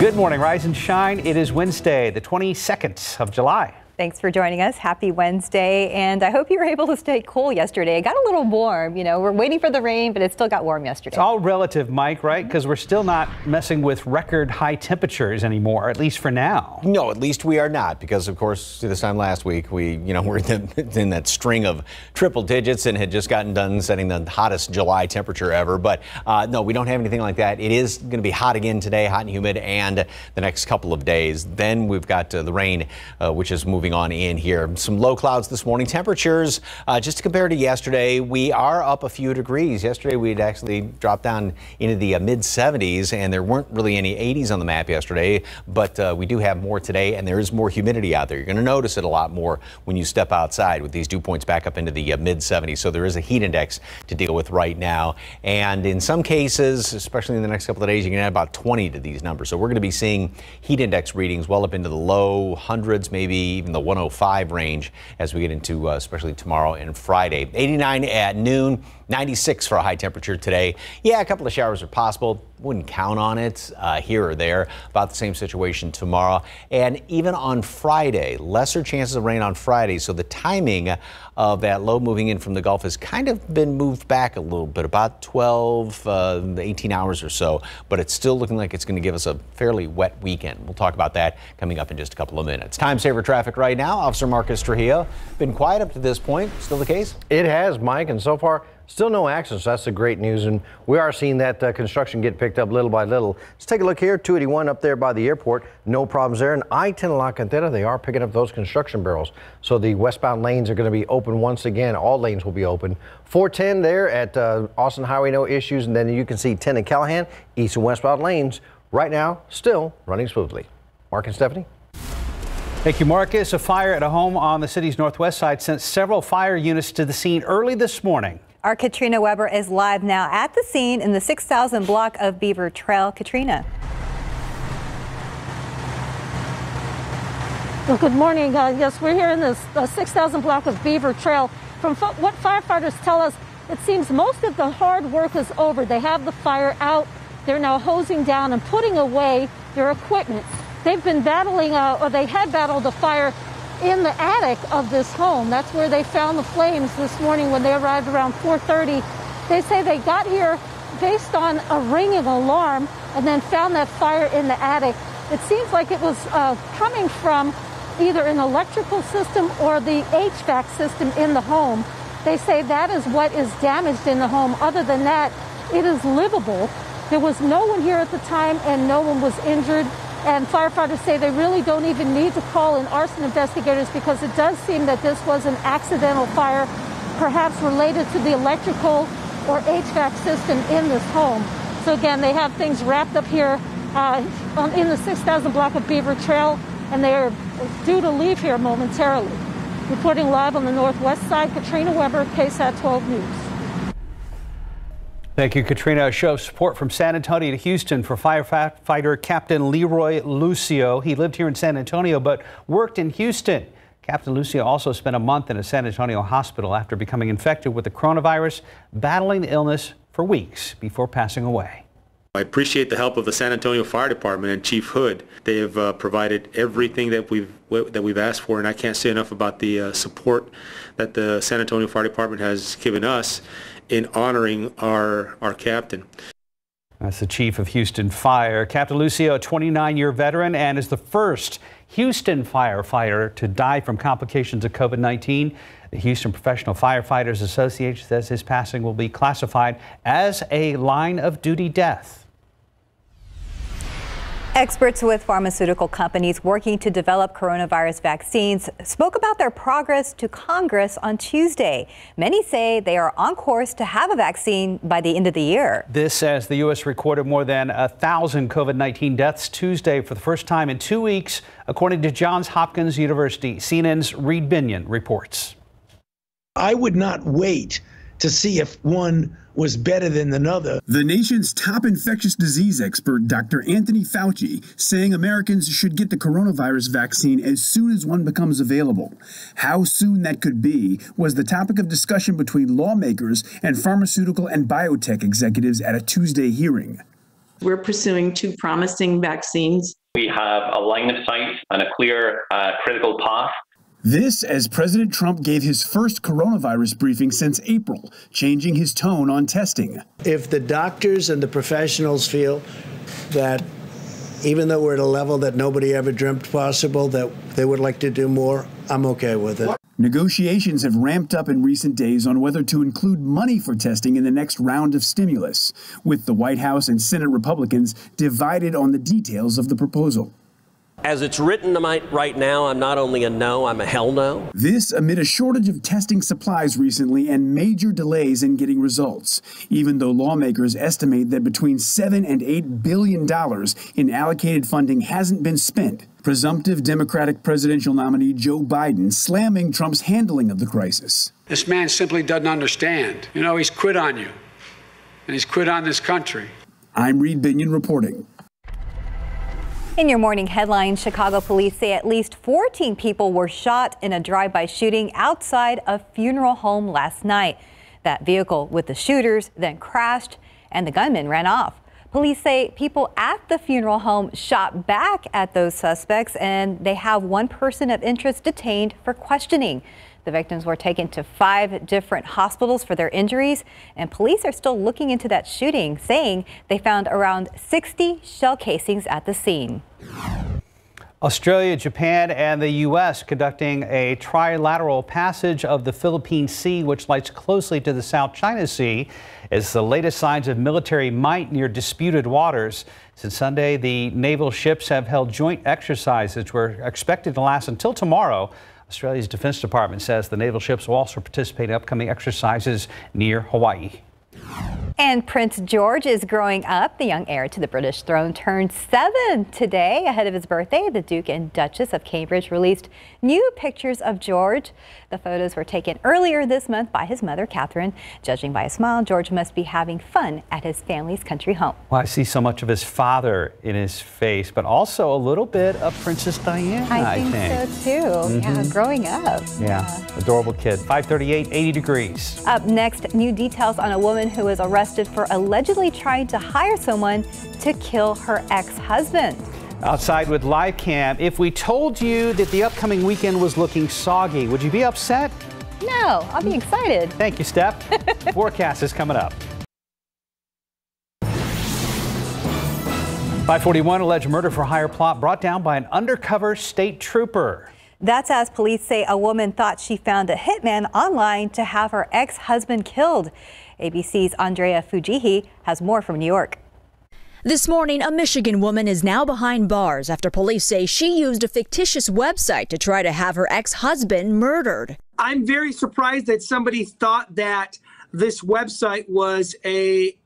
Good morning, rise and shine. It is Wednesday, the 22nd of July. Thanks for joining us. Happy Wednesday. And I hope you were able to stay cool yesterday. It got a little warm. You know, we're waiting for the rain, but it still got warm yesterday. It's all relative, Mike, right? Because we're still not messing with record high temperatures anymore, at least for now. No, at least we are not, because of course, this time last week, we, you know, [LAUGHS] we're in, the, in that string of triple digits and had just gotten done setting the hottest July temperature ever. But uh, no, we don't have anything like that. It is going to be hot again today, hot and humid, and the next couple of days. Then we've got uh, the rain, uh, which is moving on in here. Some low clouds this morning. Temperatures, uh, just to compare to yesterday, we are up a few degrees. Yesterday, we'd actually dropped down into the uh, mid 70s, and there weren't really any 80s on the map yesterday, but uh, we do have more today, and there is more humidity out there. You're going to notice it a lot more when you step outside with these dew points back up into the uh, mid 70s. So there is a heat index to deal with right now. And in some cases, especially in the next couple of days, you can add about 20 to these numbers. So we're going to be seeing heat index readings well up into the low hundreds, maybe even the 105 105 range as we get into uh, especially tomorrow and Friday. 89 at noon. 96 for a high temperature today. Yeah, a couple of showers are possible. Wouldn't count on it uh, here or there. About the same situation tomorrow. And even on Friday, lesser chances of rain on Friday. So the timing of that low moving in from the Gulf has kind of been moved back a little bit, about 12, uh, 18 hours or so. But it's still looking like it's going to give us a fairly wet weekend. We'll talk about that coming up in just a couple of minutes. Time saver traffic right now. Officer Marcus Trujillo. Been quiet up to this point. Still the case? It has, Mike. And so far, Still no accidents. That's the great news. And we are seeing that uh, construction get picked up little by little. Let's take a look here. 281 up there by the airport. No problems there. And I-10 La Cantera, they are picking up those construction barrels. So the westbound lanes are going to be open once again. All lanes will be open. 410 there at uh, Austin Highway, no issues. And then you can see 10 and Callahan, east and westbound lanes right now still running smoothly. Mark and Stephanie. Thank you, Marcus. A fire at a home on the city's northwest side sent several fire units to the scene early this morning. Our Katrina Webber is live now at the scene in the 6000 block of Beaver Trail. Katrina. Well, good morning. Uh, yes, we're here in the uh, 6000 block of Beaver Trail. From what firefighters tell us, it seems most of the hard work is over. They have the fire out. They're now hosing down and putting away their equipment. They've been battling, uh, or they had battled the fire in the attic of this home. That's where they found the flames this morning when they arrived around 4:30. They say they got here based on a ringing alarm and then found that fire in the attic. It seems like it was uh, coming from either an electrical system or the HVAC system in the home. They say that is what is damaged in the home. Other than that, it is livable. There was no one here at the time and no one was injured. And firefighters say they really don't even need to call in arson investigators because it does seem that this was an accidental fire, perhaps related to the electrical or HVAC system in this home. So again, they have things wrapped up here uh, in the 6,000 block of Beaver Trail, and they are due to leave here momentarily. Reporting live on the northwest side, Katrina Webber, KSAT 12 News. Thank you, Katrina. A show of support from San Antonio to Houston for firefighter Captain Leroy Lucio. He lived here in San Antonio but worked in Houston. Captain Lucio also spent a month in a San Antonio hospital after becoming infected with the coronavirus, battling the illness for weeks before passing away. I appreciate the help of the San Antonio Fire Department and Chief Hood. They have uh, provided everything that we've that we've asked for, and I can't say enough about the uh, support that the San Antonio Fire Department has given us in honoring our, our captain. That's the chief of Houston Fire. Captain Lucio, a 29-year veteran and is the first Houston firefighter to die from complications of COVID-19. The Houston Professional Firefighters Association says his passing will be classified as a line of duty death. Experts with pharmaceutical companies working to develop coronavirus vaccines spoke about their progress to Congress on Tuesday. Many say they are on course to have a vaccine by the end of the year. This as the U.S. recorded more than a thousand COVID-19 deaths Tuesday for the first time in two weeks, according to Johns Hopkins University. CNN's Reid Binion reports. I would not wait to see if one was better than another. The nation's top infectious disease expert, Dr. Anthony Fauci, saying Americans should get the coronavirus vaccine as soon as one becomes available. How soon that could be was the topic of discussion between lawmakers and pharmaceutical and biotech executives at a Tuesday hearing. We're pursuing two promising vaccines. We have a line of sight and a clear uh, critical path this as President Trump gave his first coronavirus briefing since April, changing his tone on testing. If the doctors and the professionals feel that even though we're at a level that nobody ever dreamt possible, that they would like to do more, I'm okay with it. Negotiations have ramped up in recent days on whether to include money for testing in the next round of stimulus, with the White House and Senate Republicans divided on the details of the proposal. As it's written right now, I'm not only a no, I'm a hell no. This amid a shortage of testing supplies recently and major delays in getting results, even though lawmakers estimate that between 7 and 8 billion dollars in allocated funding hasn't been spent. Presumptive Democratic presidential nominee Joe Biden slamming Trump's handling of the crisis. This man simply doesn't understand. You know, he's quit on you, and he's quit on this country. I'm Reid Binion reporting. In your morning headlines, Chicago police say at least 14 people were shot in a drive-by shooting outside a funeral home last night. That vehicle with the shooters then crashed and the gunman ran off. Police say people at the funeral home shot back at those suspects and they have one person of interest detained for questioning. The victims were taken to five different hospitals for their injuries, and police are still looking into that shooting, saying they found around 60 shell casings at the scene. Australia, Japan, and the U.S. conducting a trilateral passage of the Philippine Sea, which lies closely to the South China Sea, is the latest signs of military might near disputed waters. Since Sunday, the naval ships have held joint exercises, which were expected to last until tomorrow. Australia's Defense Department says the naval ships will also participate in upcoming exercises near Hawaii. And Prince George is growing up. The young heir to the British throne turned seven today. Ahead of his birthday, the Duke and Duchess of Cambridge released new pictures of George. The photos were taken earlier this month by his mother, Catherine. Judging by a smile, George must be having fun at his family's country home. Well, I see so much of his father in his face, but also a little bit of Princess Diana, I think. I think. so too. Mm -hmm. Yeah, growing up. Yeah. yeah, adorable kid. 538, 80 degrees. Up next, new details on a woman who was arrested arrested for allegedly trying to hire someone to kill her ex-husband. Outside with live cam, if we told you that the upcoming weekend was looking soggy, would you be upset? No, I'll be excited. Thank you, Steph. [LAUGHS] Forecast is coming up. 541 alleged murder for hire plot brought down by an undercover state trooper. That's as police say a woman thought she found a hitman online to have her ex-husband killed. ABC's Andrea Fujii has more from New York. This morning, a Michigan woman is now behind bars after police say she used a fictitious website to try to have her ex husband murdered. I'm very surprised that somebody thought that this website was a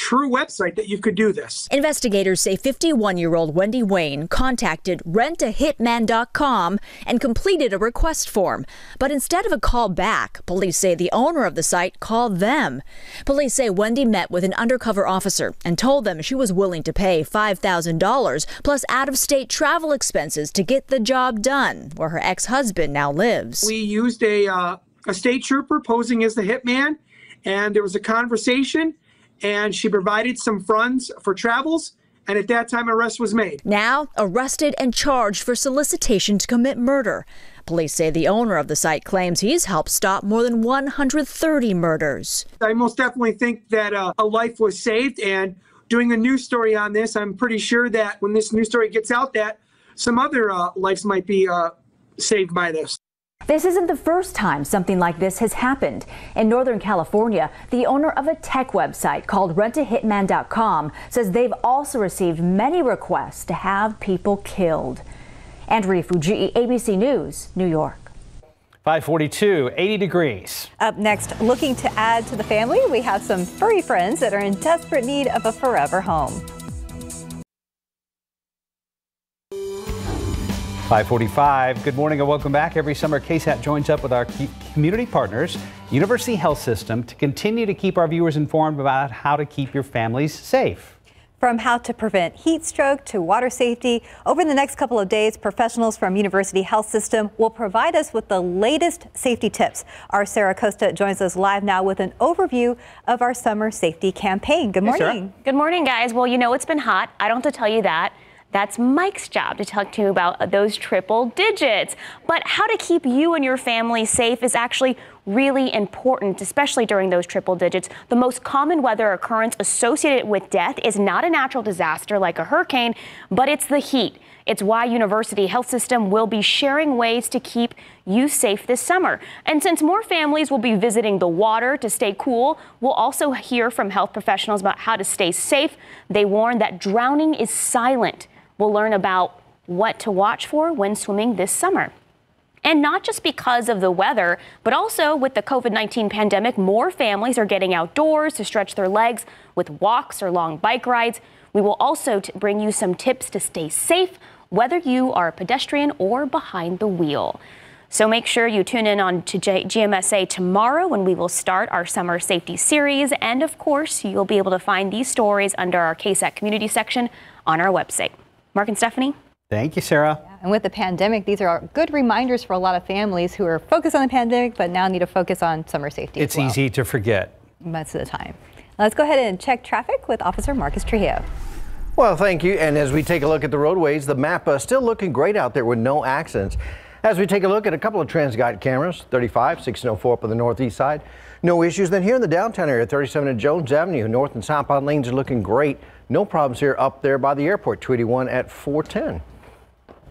true website that you could do this. Investigators say 51 year old Wendy Wayne contacted rentahitman.com and completed a request form. But instead of a call back, police say the owner of the site called them. Police say Wendy met with an undercover officer and told them she was willing to pay $5,000 plus out of state travel expenses to get the job done where her ex husband now lives. We used a, uh, a state trooper posing as the hitman, and there was a conversation and she provided some funds for travels. And at that time, arrest was made. Now arrested and charged for solicitation to commit murder. Police say the owner of the site claims he's helped stop more than 130 murders. I most definitely think that uh, a life was saved. And doing a news story on this, I'm pretty sure that when this news story gets out, that some other uh, lives might be uh, saved by this. This isn't the first time something like this has happened. In Northern California, the owner of a tech website called rentahitman.com says they've also received many requests to have people killed. Andrea Fujii, ABC News, New York. 542, 80 degrees. Up next, looking to add to the family, we have some furry friends that are in desperate need of a forever home. 545. Good morning and welcome back. Every summer, KSAT joins up with our community partners, University Health System, to continue to keep our viewers informed about how to keep your families safe. From how to prevent heat stroke to water safety, over the next couple of days, professionals from University Health System will provide us with the latest safety tips. Our Sarah Acosta joins us live now with an overview of our summer safety campaign. Good morning. Hey, Good morning, guys. Well, you know it's been hot. I don't have to tell you that. That's Mike's job to talk to you about those triple digits. But how to keep you and your family safe is actually really important, especially during those triple digits. The most common weather occurrence associated with death is not a natural disaster like a hurricane, but it's the heat. It's why University Health System will be sharing ways to keep you safe this summer. And since more families will be visiting the water to stay cool, we'll also hear from health professionals about how to stay safe. They warn that drowning is silent. We'll learn about what to watch for when swimming this summer. And not just because of the weather, but also with the COVID 19 pandemic, more families are getting outdoors to stretch their legs with walks or long bike rides. We will also bring you some tips to stay safe, whether you are a pedestrian or behind the wheel. So make sure you tune in on to G- GMSA tomorrow when we will start our summer safety series. And of course, you'll be able to find these stories under our KSAT community section on our website. Mark and Stephanie. Thank you, Sarah. Yeah, and with the pandemic, these are good reminders for a lot of families who are focused on the pandemic but now need to focus on summer safety. It's well. easy to forget. Most of the time. Let's go ahead and check traffic with Officer Marcus Trujillo. Well, thank you. And as we take a look at the roadways, the map uh, still looking great out there with no accidents. As we take a look at a couple of TransGuide cameras, 35, 1604 up on the northeast side, no issues. Then here in the downtown area, 37 and Jones Avenue, north and southbound lanes are looking great. No problems here up there by the airport, 281 at 410.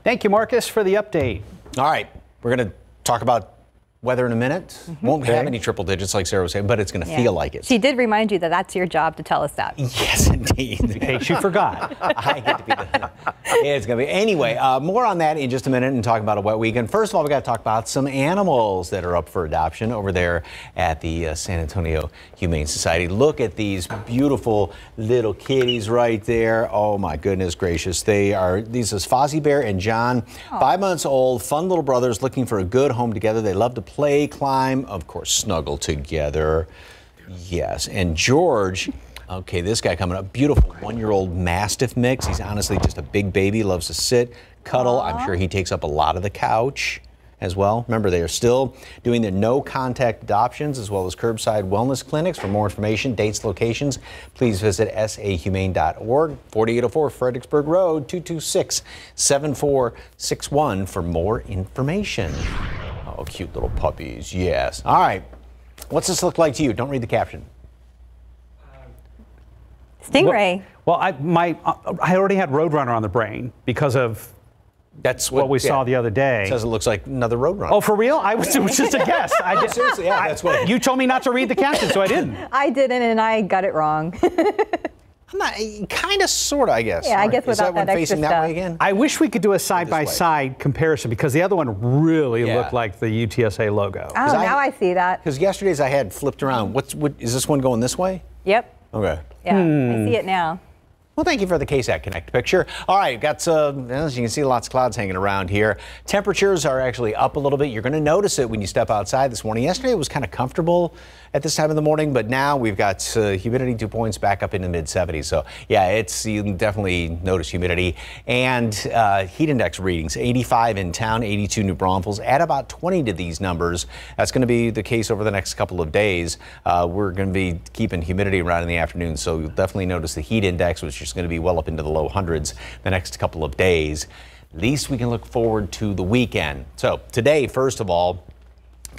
Thank you, Marcus, for the update. All right, we're going to talk about weather in a minute. Mm-hmm. Won't okay. have any triple digits like Sarah was saying, but it's going to yeah. feel like it. She did remind you that that's your job to tell us that. [LAUGHS] Yes, indeed. in case you forgot. [LAUGHS] I get to be the. It's going to be. Anyway, uh, more on that in just a minute and talk about a wet weekend. First of all, we got to talk about some animals that are up for adoption over there at the uh, San Antonio Humane Society. Look at these beautiful little kitties right there. Oh my goodness gracious. They are, these is Fozzie Bear and John, Aww. five months old, fun little brothers looking for a good home together. They love to play, climb, of course, snuggle together. Yes, and George. Okay, this guy coming up. Beautiful one year old Mastiff mix. He's honestly just a big baby, loves to sit, cuddle. Aww. I'm sure he takes up a lot of the couch as well. Remember, they are still doing their no contact adoptions as well as curbside wellness clinics. For more information, dates, locations, please visit sahumane.org. 4804 Fredericksburg Road, 226 7461 for more information. Oh, cute little puppies. Yes. All right. What's this look like to you? Don't read the caption. Stingray. Well, well I my uh, I already had Roadrunner on the brain because of that's what, what we yeah. saw the other day. It says it looks like another Roadrunner. Oh, for real? I was, it was just a guess. I [LAUGHS] did, Seriously, yeah, that's what. You told me not to read the caption, so I didn't. I didn't, and I got it wrong. [LAUGHS] I'm not kind of, sort of, I guess. Yeah, I guess Is without that one that extra facing that stuff. way again? I wish we could do a side by side comparison because the other one really Yeah. looked like the UTSA logo. Oh, now I see that. Because yesterday's I had flipped around. What's what? Is this one going this way? Yep. Okay. Yeah, Hmm. I see it now. Well, thank you for the KSAT Connect picture. All right, got some, as you can see, lots of clouds hanging around here. Temperatures are actually up a little bit. You're going to notice it when you step outside this morning. Yesterday it was kind of comfortable at this time of the morning, but now we've got uh, humidity dew points back up in the mid 70s. So, yeah, it's you can definitely notice humidity and uh, heat index readings 85 in town, 82 New Braunfels. Add about 20 to these numbers. That's going to be the case over the next couple of days. Uh, we're going to be keeping humidity around in the afternoon, so you'll definitely notice the heat index, which is going to be well up into the low hundreds the next couple of days. At least we can look forward to the weekend. So, today, first of all,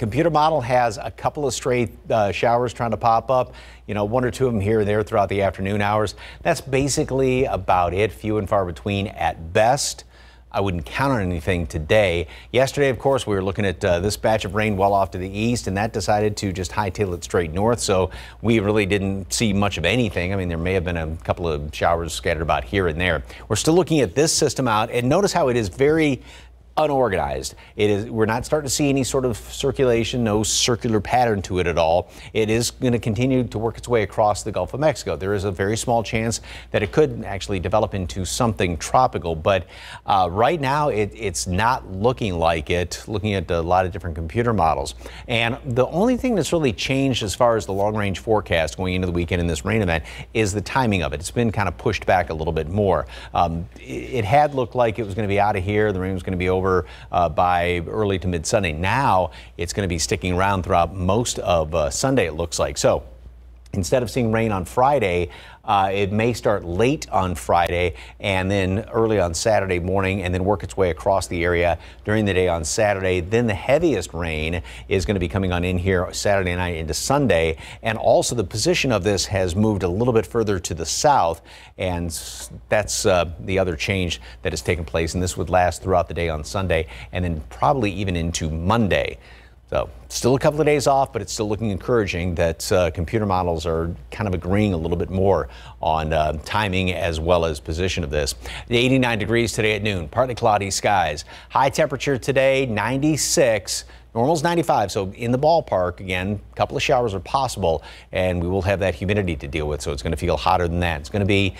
Computer model has a couple of straight uh, showers trying to pop up, you know, one or two of them here and there throughout the afternoon hours. That's basically about it, few and far between at best. I wouldn't count on anything today. Yesterday, of course, we were looking at uh, this batch of rain well off to the east, and that decided to just hightail it straight north. So we really didn't see much of anything. I mean, there may have been a couple of showers scattered about here and there. We're still looking at this system out, and notice how it is very unorganized. It is we're not starting to see any sort of circulation, no circular pattern to it at all. It is going to continue to work its way across the Gulf of Mexico. There is a very small chance that it could actually develop into something tropical, but uh, right now it, it's not looking like it. Looking at a lot of different computer models, and the only thing that's really changed as far as the long-range forecast going into the weekend in this rain event is the timing of it. It's been kind of pushed back a little bit more. Um, it, it had looked like it was going to be out of here. The rain was going to be over uh, by early to mid Sunday. Now it's going to be sticking around throughout most of uh, Sunday, it looks like. So instead of seeing rain on Friday, uh, it may start late on Friday and then early on Saturday morning and then work its way across the area during the day on Saturday. Then the heaviest rain is going to be coming on in here Saturday night into Sunday. And also the position of this has moved a little bit further to the south. And that's uh, the other change that has taken place. And this would last throughout the day on Sunday and then probably even into Monday. So still a couple of days off, but it's still looking encouraging that uh, computer models are kind of agreeing a little bit more on uh, timing as well as position of this. The 89 degrees today at noon, partly cloudy skies. High temperature today, 96. Normal's 95, so in the ballpark again. A couple of showers are possible, and we will have that humidity to deal with, so it's going to feel hotter than that. It's going to be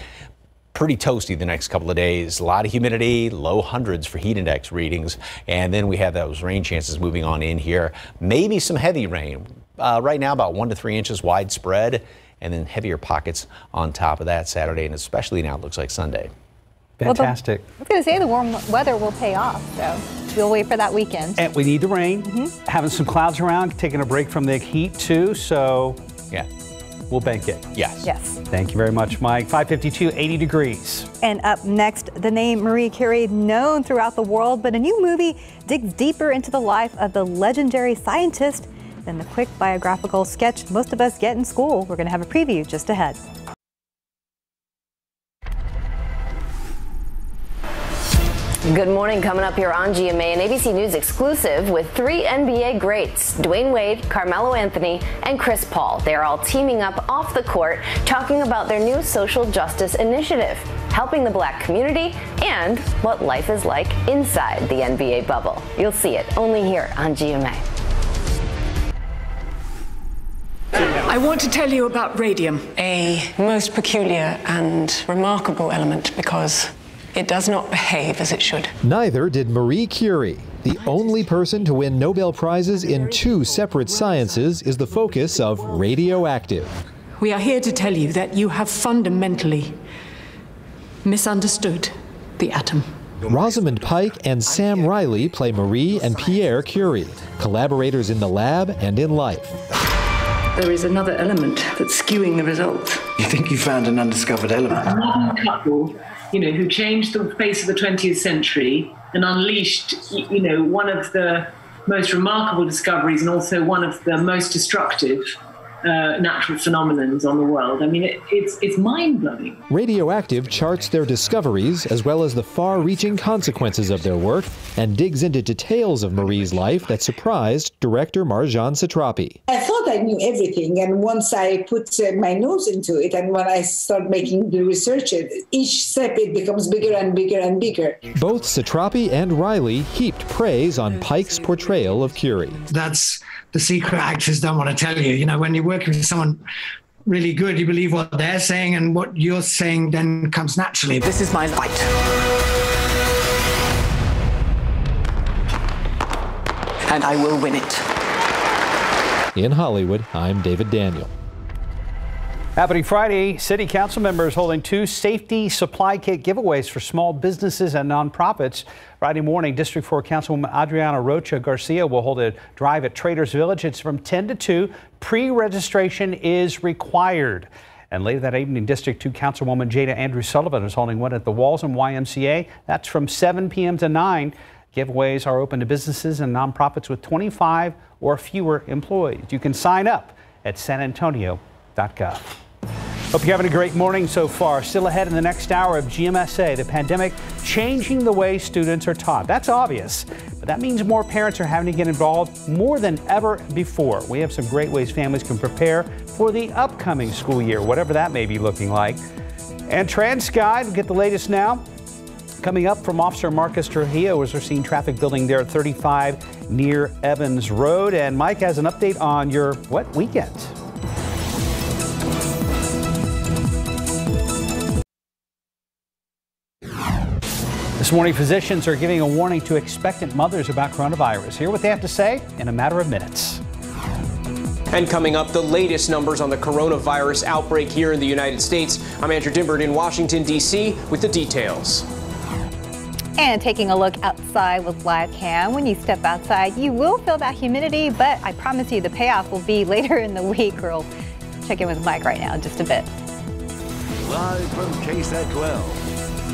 pretty toasty the next couple of days. A lot of humidity, low hundreds for heat index readings. And then we have those rain chances moving on in here. Maybe some heavy rain. Uh, right now, about one to three inches widespread, and then heavier pockets on top of that Saturday, and especially now it looks like Sunday. Well, the- Fantastic. I was going to say the warm weather will pay off, so we'll wait for that weekend. And we need the rain. Mm-hmm. Having some clouds around, taking a break from the heat too. So, yeah, we'll bank it. Yes. Yes. Thank you very much, Mike. 552, 80 degrees. And up next, the name Marie Curie, known throughout the world, but a new movie digs deeper into the life of the legendary scientist than the quick biographical sketch most of us get in school. We're going to have a preview just ahead. Good morning. Coming up here on GMA, an ABC News exclusive with three NBA greats Dwyane Wade, Carmelo Anthony, and Chris Paul. They're all teaming up off the court, talking about their new social justice initiative, helping the black community, and what life is like inside the NBA bubble. You'll see it only here on GMA. I want to tell you about radium. A most peculiar and remarkable element because it does not behave as it should. Neither did Marie Curie. The only person to win Nobel Prizes in two separate sciences is the focus of radioactive. We are here to tell you that you have fundamentally misunderstood the atom. Rosamund Pike and Sam Riley play Marie and Pierre Curie, collaborators in the lab and in life. There is another element that's skewing the results. You think you found an undiscovered element? You know, who changed the face of the 20th century and unleashed, you know, one of the most remarkable discoveries and also one of the most destructive uh, natural phenomenons on the world. I mean, it, it's it's mind blowing. Radioactive charts their discoveries as well as the far-reaching consequences of their work and digs into details of Marie's life that surprised director Marjane Satrapi. I thought I knew everything, and once I put uh, my nose into it, and when I start making the research, each step it becomes bigger and bigger and bigger. Both Satrapi and Riley heaped praise on Pike's portrayal of Curie. That's the secret actors don't want to tell you. You know, when you're working with someone really good, you believe what they're saying, and what you're saying then comes naturally. This is my fight. And I will win it. In Hollywood, I'm David Daniel. Happening Friday, City Council members holding two safety supply kit giveaways for small businesses and nonprofits. Friday morning, District 4 Councilwoman Adriana Rocha Garcia will hold a drive at Traders Village. It's from 10 to 2. Pre-registration is required. And later that evening, District 2 Councilwoman Jada Andrew Sullivan is holding one at the Walzem YMCA. That's from 7 p.m. to 9. Giveaways are open to businesses and nonprofits with 25 or fewer employees. You can sign up at sanantonio.gov. Hope you're having a great morning so far. Still ahead in the next hour of GMSA, the pandemic changing the way students are taught. That's obvious, but that means more parents are having to get involved more than ever before. We have some great ways families can prepare for the upcoming school year, whatever that may be looking like. And TransGuide, get the latest now. Coming up from Officer Marcus Trujillo as we're seeing traffic building there at 35 near Evans Road. And Mike has an update on your what weekend. This morning, physicians are giving a warning to expectant mothers about coronavirus. Hear what they have to say in a matter of minutes. And coming up, the latest numbers on the coronavirus outbreak here in the United States. I'm Andrew Dymburg in Washington, D.C. with the details. And taking a look outside with live cam. When you step outside, you will feel that humidity, but I promise you the payoff will be [LAUGHS] later in the week. We'll check in with Mike right now in just a bit. Live from KSAT 12.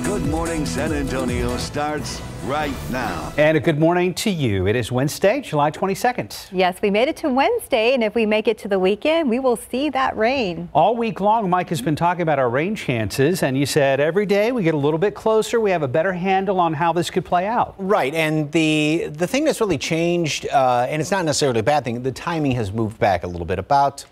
Good Morning San Antonio starts right now. And a good morning to you. It is Wednesday, July 22nd. Yes, we made it to Wednesday, and if we make it to the weekend, we will see that rain. All week long, Mike has been talking about our rain chances, and you said every day we get a little bit closer, we have a better handle on how this could play out. Right, and the the thing that's really changed, uh, and it's not necessarily a bad thing, the timing has moved back a little bit. About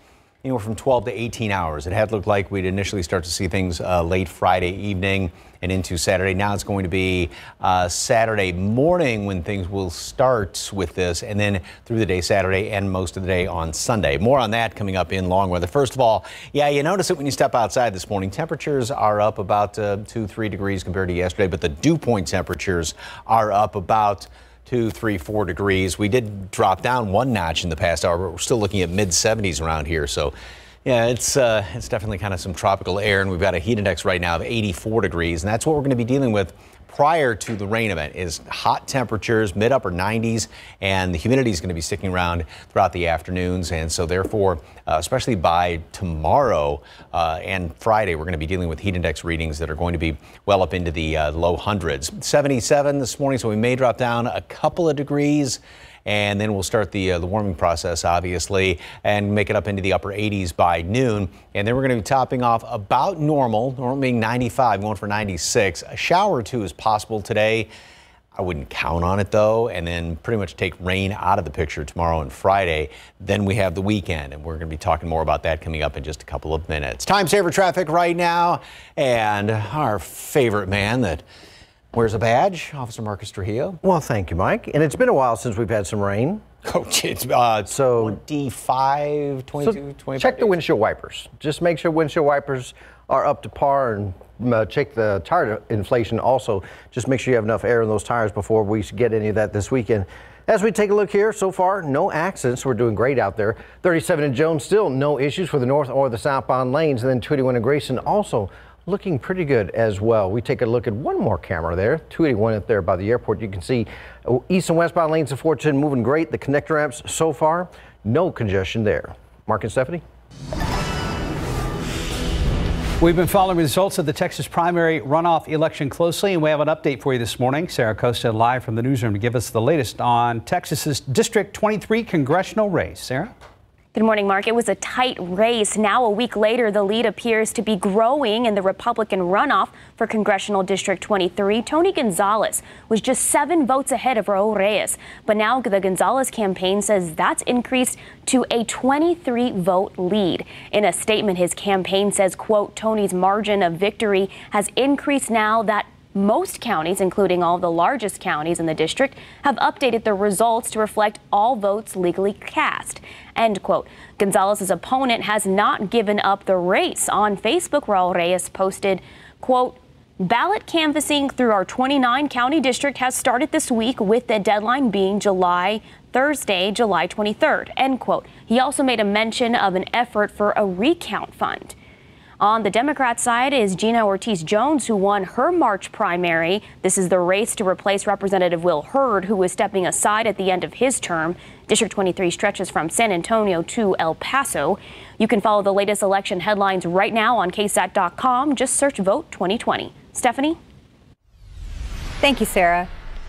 anywhere from 12 to 18 hours. It had looked like we'd initially start to see things uh, late Friday evening and into Saturday. Now it's going to be uh, Saturday morning when things will start with this, and then through the day Saturday and most of the day on Sunday. More on that coming up in long weather. First of all, yeah, you notice it when you step outside this morning. Temperatures are up about uh, two, three degrees compared to yesterday, but the dew point temperatures are up about two, three, four degrees. We did drop down one notch in the past hour, but we're still looking at mid 70s around here. So, yeah, it's uh, it's definitely kind of some tropical air, and we've got a heat index right now of 84 degrees, and that's what we're going to be dealing with prior to the rain event is hot temperatures, mid upper 90s, and the humidity is going to be sticking around throughout the afternoons. And so, therefore, uh, especially by tomorrow uh, and Friday, we're going to be dealing with heat index readings that are going to be well up into the uh, low hundreds. 77 this morning, so we may drop down a couple of degrees and then we'll start the uh, the warming process, obviously, and make it up into the upper 80s by noon. And then we're going to be topping off about normal, normal being 95, going for 96. A shower or two is possible today. I wouldn't count on it though, and then pretty much take rain out of the picture tomorrow and Friday. Then we have the weekend, and we're going to be talking more about that coming up in just a couple of minutes. Time saver traffic right now, and our favorite man that wears a badge, Officer Marcus Trujillo. Well, thank you, Mike. And it's been a while since we've had some rain. [LAUGHS] Oh, it's uh, so 25, 22, so 25 Check the windshield wipers. Just make sure windshield wipers are up to par and uh, check the tire inflation also. Just make sure you have enough air in those tires before we get any of that this weekend. As we take a look here, so far, no accidents. We're doing great out there. 37 in Jones, still no issues for the north or the southbound lanes. And then 21 in Grayson, also looking pretty good as well. We take a look at one more camera there, 281 up there by the airport. You can see uh, east and westbound lanes of 410 moving great. The connector ramps so far, no congestion there. Mark and Stephanie. We've been following results of the Texas primary runoff election closely, and we have an update for you this morning. Sarah Acosta live from the newsroom to give us the latest on Texas's District 23 congressional race. Sarah? Good morning, Mark. It was a tight race. Now, a week later, the lead appears to be growing in the Republican runoff for Congressional District 23. Tony Gonzalez was just seven votes ahead of Raul Reyes. But now the Gonzalez campaign says that's increased to a 23 vote lead. In a statement, his campaign says, quote, Tony's margin of victory has increased now that most counties, including all of the largest counties in the district, have updated their results to reflect all votes legally cast. End quote. Gonzalez's opponent has not given up the race. On Facebook, Raul Reyes posted, quote, Ballot canvassing through our 29 county district has started this week with the deadline being July Thursday, July 23rd. End quote. He also made a mention of an effort for a recount fund. On the Democrat side is Gina Ortiz Jones, who won her March primary. This is the race to replace Representative Will Hurd, who is stepping aside at the end of his term. District 23 stretches from San Antonio to El Paso. You can follow the latest election headlines right now on KSAT.com. Just search Vote 2020. Stephanie? Thank you, Sarah.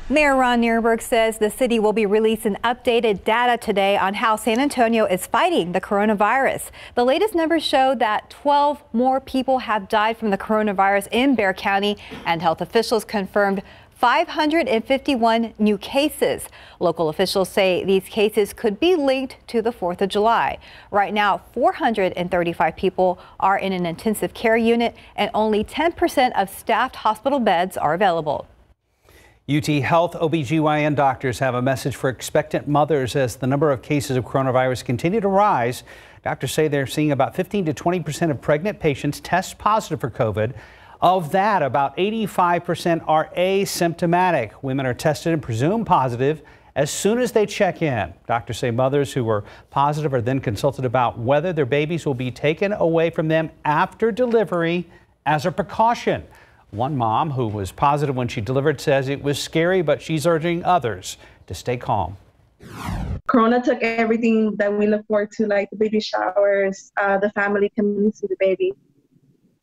Mayor Ron Nirenberg says the city will be releasing updated data today on how San Antonio is fighting the coronavirus. The latest numbers show that 12 more people have died from the coronavirus in Bexar County, and health officials confirmed 551 new cases. Local officials say these cases could be linked to the 4th of July. Right now, 435 people are in an intensive care unit, and only 10% of staffed hospital beds are available. UT Health OBGYN doctors have a message for expectant mothers as the number of cases of coronavirus continue to rise. Doctors say they're seeing about 15 to 20 percent of pregnant patients test positive for COVID. Of that, about 85 percent are asymptomatic. Women are tested and presumed positive as soon as they check in. Doctors say mothers who were positive are then consulted about whether their babies will be taken away from them after delivery as a precaution. One mom who was positive when she delivered says it was scary, but she's urging others to stay calm. Corona took everything that we look forward to, like the baby showers, uh, the family coming to see the baby.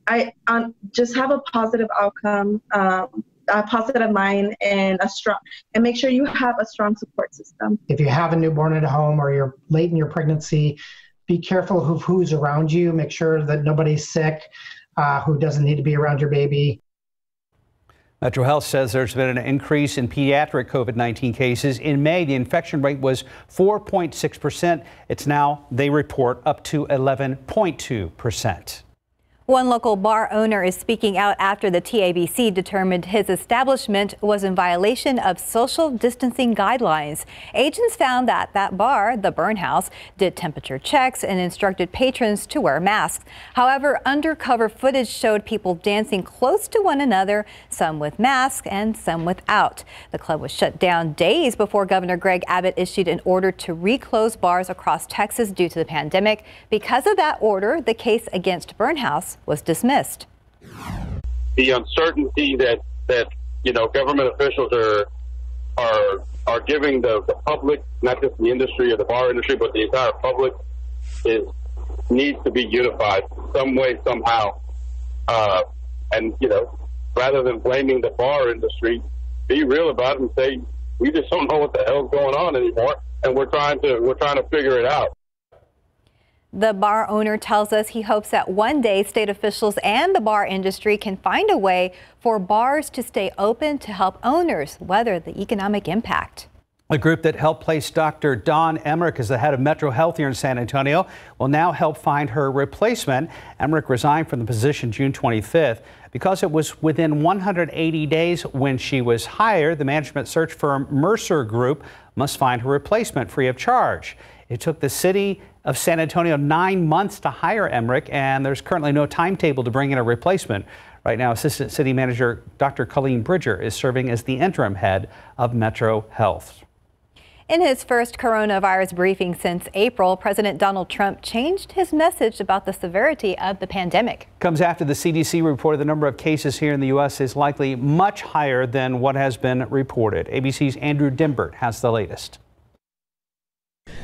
I um, just have a positive outcome, um, a positive mind, and a strong, and make sure you have a strong support system. If you have a newborn at home or you're late in your pregnancy, be careful of who's around you. Make sure that nobody's sick, uh, who doesn't need to be around your baby. Metro Health says there's been an increase in pediatric COVID 19 cases. In May, the infection rate was 4.6 percent. It's now, they report, up to 11.2 percent. One local bar owner is speaking out after the TABC determined his establishment was in violation of social distancing guidelines. Agents found that that bar, the Burn House, did temperature checks and instructed patrons to wear masks. However, undercover footage showed people dancing close to one another, some with masks and some without. The club was shut down days before Governor Greg Abbott issued an order to reclose bars across Texas due to the pandemic. Because of that order, the case against Burn House was dismissed. The uncertainty that that you know government officials are are are giving the, the public, not just the industry or the bar industry, but the entire public, is needs to be unified some way somehow. Uh, and you know, rather than blaming the bar industry, be real about it and say we just don't know what the hell's going on anymore, and we're trying to we're trying to figure it out. The bar owner tells us he hopes that one day state officials and the bar industry can find a way for bars to stay open to help owners weather the economic impact. The group that helped place Dr. Dawn Emerick as the head of Metro Health here in San Antonio will now help find her replacement. Emerick resigned from the position June 25th because it was within 180 days when she was hired. The management search firm Mercer Group must find her replacement free of charge. It took the city of San Antonio nine months to hire Emerick, and there's currently no timetable to bring in a replacement. Right now, Assistant City Manager Dr. Colleen Bridger is serving as the interim head of Metro Health. In his first coronavirus briefing since April, President Donald Trump changed his message about the severity of the pandemic. Comes after the CDC reported the number of cases here in the U.S. is likely much higher than what has been reported. ABC's Andrew Dymburg has the latest.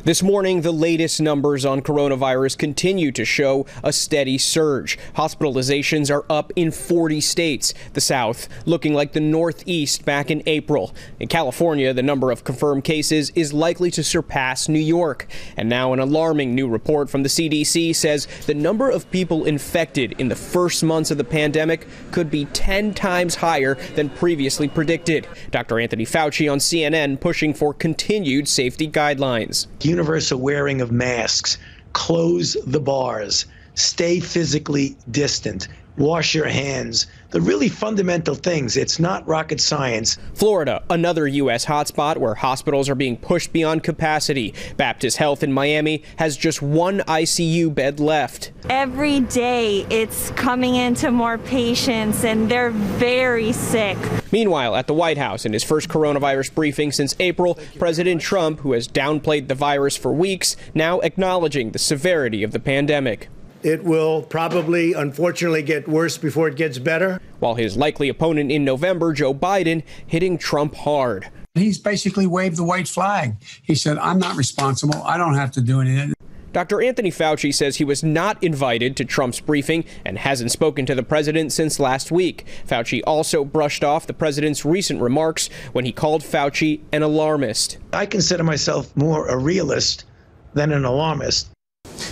This morning, the latest numbers on coronavirus continue to show a steady surge. Hospitalizations are up in 40 states, the South looking like the Northeast back in April. In California, the number of confirmed cases is likely to surpass New York. And now, an alarming new report from the CDC says the number of people infected in the first months of the pandemic could be 10 times higher than previously predicted. Dr. Anthony Fauci on CNN pushing for continued safety guidelines universal wearing of masks, close the bars, stay physically distant, wash your hands. The really fundamental things. It's not rocket science. Florida, another U.S. hotspot where hospitals are being pushed beyond capacity. Baptist Health in Miami has just one ICU bed left. Every day it's coming into more patients and they're very sick. Meanwhile, at the White House, in his first coronavirus briefing since April, President Trump, who has downplayed the virus for weeks, now acknowledging the severity of the pandemic. It will probably, unfortunately, get worse before it gets better. While his likely opponent in November, Joe Biden, hitting Trump hard. He's basically waved the white flag. He said, I'm not responsible. I don't have to do anything. Dr. Anthony Fauci says he was not invited to Trump's briefing and hasn't spoken to the president since last week. Fauci also brushed off the president's recent remarks when he called Fauci an alarmist. I consider myself more a realist than an alarmist.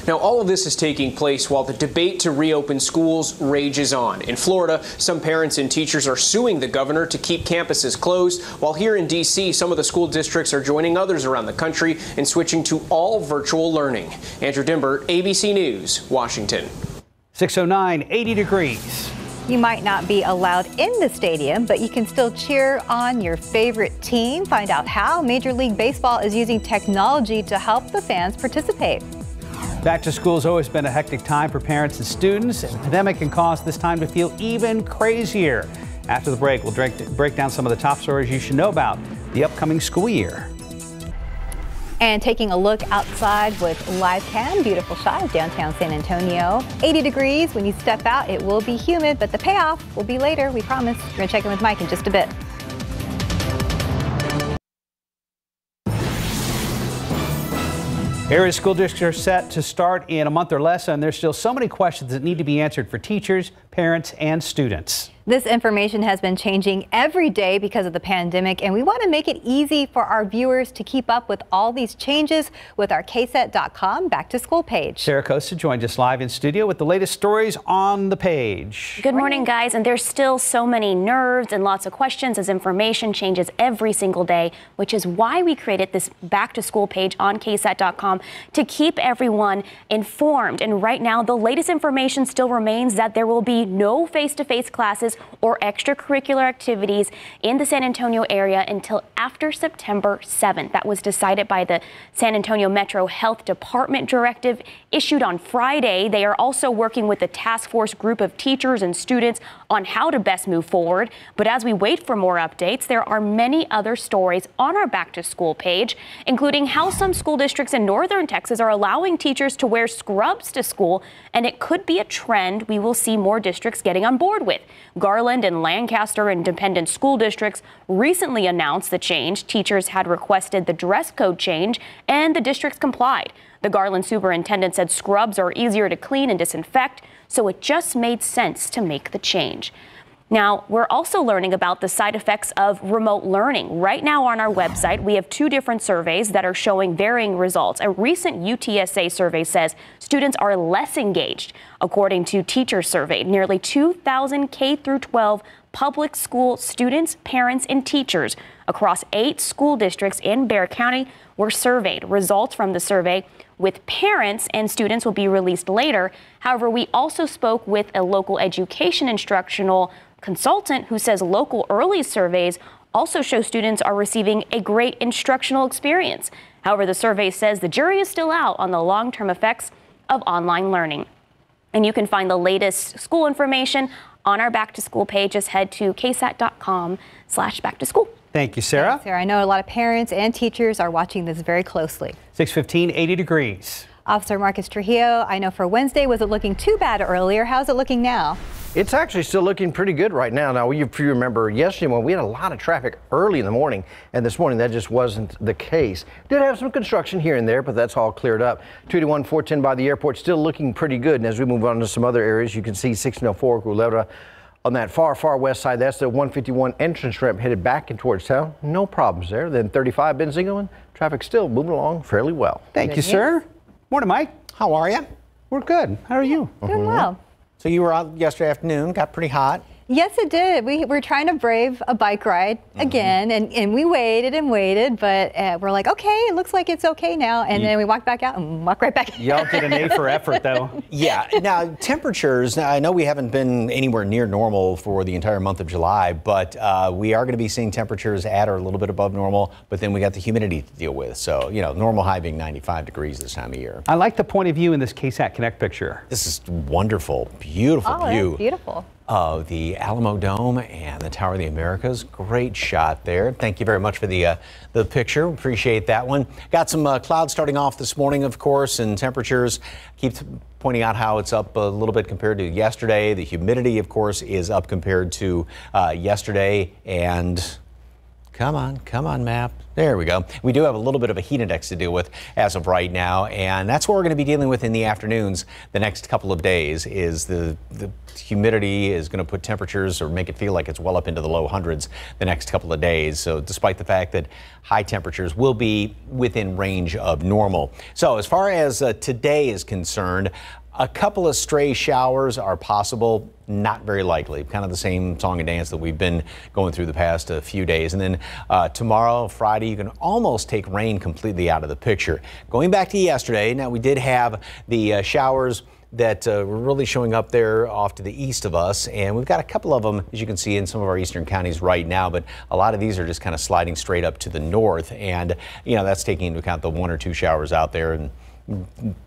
Now, all of this is taking place while the debate to reopen schools rages on. In Florida, some parents and teachers are suing the governor to keep campuses closed, while here in D.C., some of the school districts are joining others around the country in switching to all virtual learning. Andrew Dymburg, ABC News, Washington. 609, 80 degrees. You might not be allowed in the stadium, but you can still cheer on your favorite team. Find out how Major League Baseball is using technology to help the fans participate. Back to school has always been a hectic time for parents and students, and the pandemic can cause this time to feel even crazier. After the break, we'll break down some of the top stories you should know about the upcoming school year. And taking a look outside with live cam, beautiful shot of downtown San Antonio. 80 degrees. When you step out, it will be humid, but the payoff will be later, we promise. We're to check in with Mike in just a bit. Area school districts are set to start in a month or less, and there's still so many questions that need to be answered for teachers, parents, and students. This information has been changing every day because of the pandemic, and we want to make it easy for our viewers to keep up with all these changes with our KSAT.com back to school page. Sarah Acosta joined us live in studio with the latest stories on the page. Good morning, guys. And there's still so many nerves and lots of questions as information changes every single day, which is why we created this back to school page on KSAT.com to keep everyone informed. And right now, the latest information still remains that there will be no face to face classes or extracurricular activities in the San Antonio area until after September 7th. That was decided by the San Antonio Metro Health Department directive issued on Friday. They are also working with a task force group of teachers and students on how to best move forward. But as we wait for more updates, there are many other stories on our back to school page, including how some school districts in northern Texas are allowing teachers to wear scrubs to school, and it could be a trend we will see more districts getting on board with. Garland and Lancaster independent school districts recently announced the change. Teachers had requested the dress code change, and the districts complied. The Garland superintendent said scrubs are easier to clean and disinfect, so it just made sense to make the change. Now, we're also learning about the side effects of remote learning. Right now on our website, we have two different surveys that are showing varying results. A recent UTSA survey says students are less engaged. According to Teacher Survey, nearly 2,000 K through 12 public school students, parents, and teachers across eight school districts in Bexar County were surveyed. Results from the survey with parents and students will be released later. However, we also spoke with a local education instructional consultant who says local early surveys also show students are receiving a great instructional experience. However, the survey says the jury is still out on the long term effects of online learning. And you can find the latest school information on our back to school page. Just head to ksat.com slash back to school. Thank you, Sarah. Sarah, I know a lot of parents and teachers are watching this very closely. 615, 80 degrees. Officer Marcus Trujillo, I know for Wednesday, was it looking too bad earlier? How's it looking now? It's actually still looking pretty good right now. Now, if you remember yesterday when we had a lot of traffic early in the morning, and this morning that just wasn't the case. Did have some construction here and there, but that's all cleared up. 281 410 by the airport still looking pretty good. And as we move on to some other areas, you can see 1604 Culebra on that far, far west side. That's the 151 entrance ramp headed back in towards town. No problems there. Then 35 Benzingo and traffic still moving along fairly well. Thank you, sir. Morning, Mike. How are you? We're good. How are you? Doing uh-huh. well. So you were out yesterday afternoon, got pretty hot. Yes, it did. We were trying to brave a bike ride Mm-hmm. again, and, and we waited and waited, but uh, we're like, okay, it looks like it's okay now. And then we walked back out and walked right back in. Y'all [LAUGHS] did an A for effort, though. [LAUGHS] Yeah. Now, temperatures, now, I know we haven't been anywhere near normal for the entire month of July, but uh, we are going to be seeing temperatures at or a little bit above normal, but then we got the humidity to deal with. So, you know, normal high being 95 degrees this time of year. I like the point of view in this KSAT Connect picture. This is wonderful, beautiful Oh, view. beautiful. Of the Alamo Dome and the Tower of the Americas. Great shot there. Thank you very much for the uh, the picture. Appreciate that one. Got some uh, clouds starting off this morning, of course, and temperatures. Keep pointing out how it's up a little bit compared to yesterday. The humidity, of course, is up compared to uh, yesterday and. Come on, come on, map. There we go. We do have a little bit of a heat index to deal with as of right now, and that's what we're going to be dealing with in the afternoons the next couple of days is the, the humidity is going to put temperatures or make it feel like it's well up into the low hundreds the next couple of days. So despite the fact that high temperatures will be within range of normal. So as far as uh, today is concerned, a couple of stray showers are possible, not very likely. Kind of the same song and dance that we've been going through the past uh, few days. And then uh, tomorrow, Friday, you can almost take rain completely out of the picture. Going back to yesterday, now we did have the uh, showers that uh, were really showing up there off to the east of us. And we've got a couple of them, as you can see, in some of our eastern counties right now. But a lot of these are just kind of sliding straight up to the north. And, you know, that's taking into account the one or two showers out there. And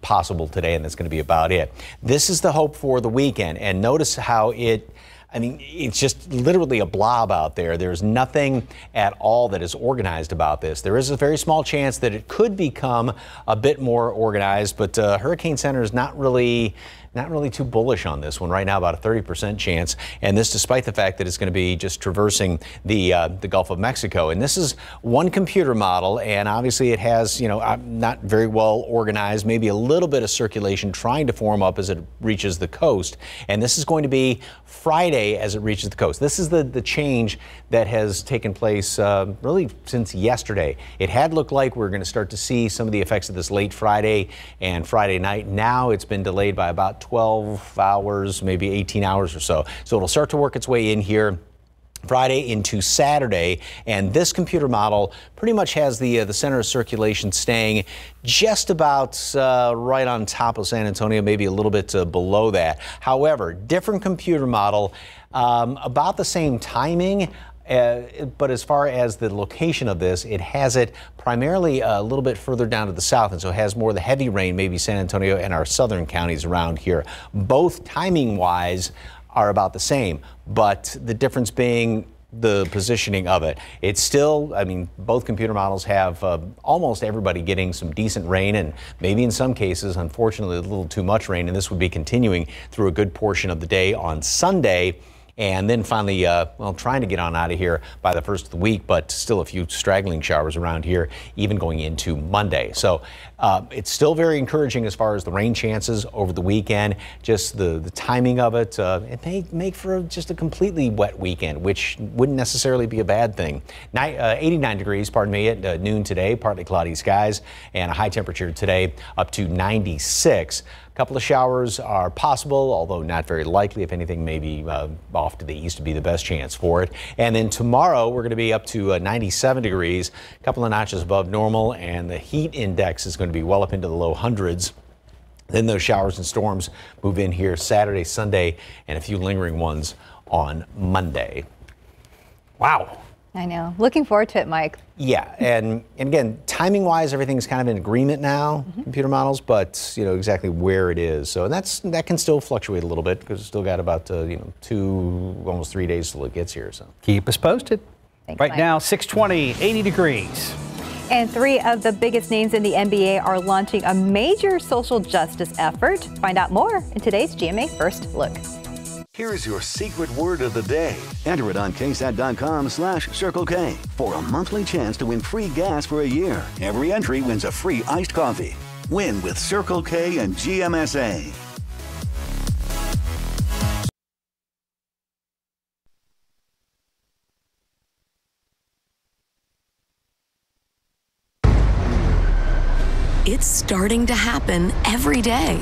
possible today, and that's going to be about it. This is the hope for the weekend, and notice how it. I mean, it's just literally a blob out there. There's nothing at all that is organized about this. There is a very small chance that it could become a bit more organized, but uh, Hurricane Center is not really not really too bullish on this one right now, about a 30% chance. And this despite the fact that it's going to be just traversing the uh, the Gulf of Mexico. And this is one computer model, and obviously it has, you know, uh, not very well organized, maybe a little bit of circulation trying to form up as it reaches the coast. And this is going to be Friday as it reaches the coast. This is the, the change that has taken place uh, really since yesterday. It had looked like we are going to start to see some of the effects of this late Friday and Friday night. Now it's been delayed by about 12 hours, maybe 18 hours or so. So it'll start to work its way in here. Friday into Saturday, and this computer model pretty much has the uh, the center of circulation staying just about uh, right on top of San Antonio, maybe a little bit uh, below that. However, different computer model, um, about the same timing. Uh, but as far as the location of this, it has it primarily a little bit further down to the south, and so it has more of the heavy rain, maybe San Antonio and our southern counties around here. Both timing wise are about the same, but the difference being the positioning of it. It's still, I mean, both computer models have uh, almost everybody getting some decent rain and maybe in some cases, unfortunately, a little too much rain, and this would be continuing through a good portion of the day on Sunday and then finally, uh, well, trying to get on out of here by the first of the week, but still a few straggling showers around here, even going into Monday. So uh, it's still very encouraging as far as the rain chances over the weekend. Just the, the timing of it, uh, it may make for just a completely wet weekend, which wouldn't necessarily be a bad thing. Ni- uh, 89 degrees, pardon me, at uh, noon today, partly cloudy skies, and a high temperature today up to 96. Couple of showers are possible, although not very likely. If anything, maybe uh, off to the east would be the best chance for it. And then tomorrow, we're going to be up to uh, 97 degrees, a couple of notches above normal, and the heat index is going to be well up into the low hundreds. Then those showers and storms move in here Saturday, Sunday, and a few lingering ones on Monday. Wow. I know. Looking forward to it, Mike. Yeah, and, and again, timing wise, everything's kind of in agreement now, computer models, but you know exactly where it is. So and that's that can still fluctuate a little bit because it's still got about uh, you know two, almost three days till it gets here. So Keep us posted. Thanks, right Mike. now, 620, 80 degrees. And three of the biggest names in the NBA are launching a major social justice effort. Find out more in today's GMA First Look. Here's your secret word of the day. Enter it on ksat.com slash Circle K for a monthly chance to win free gas for a year. Every entry wins a free iced coffee. Win with Circle K and GMSA. It's starting to happen every day.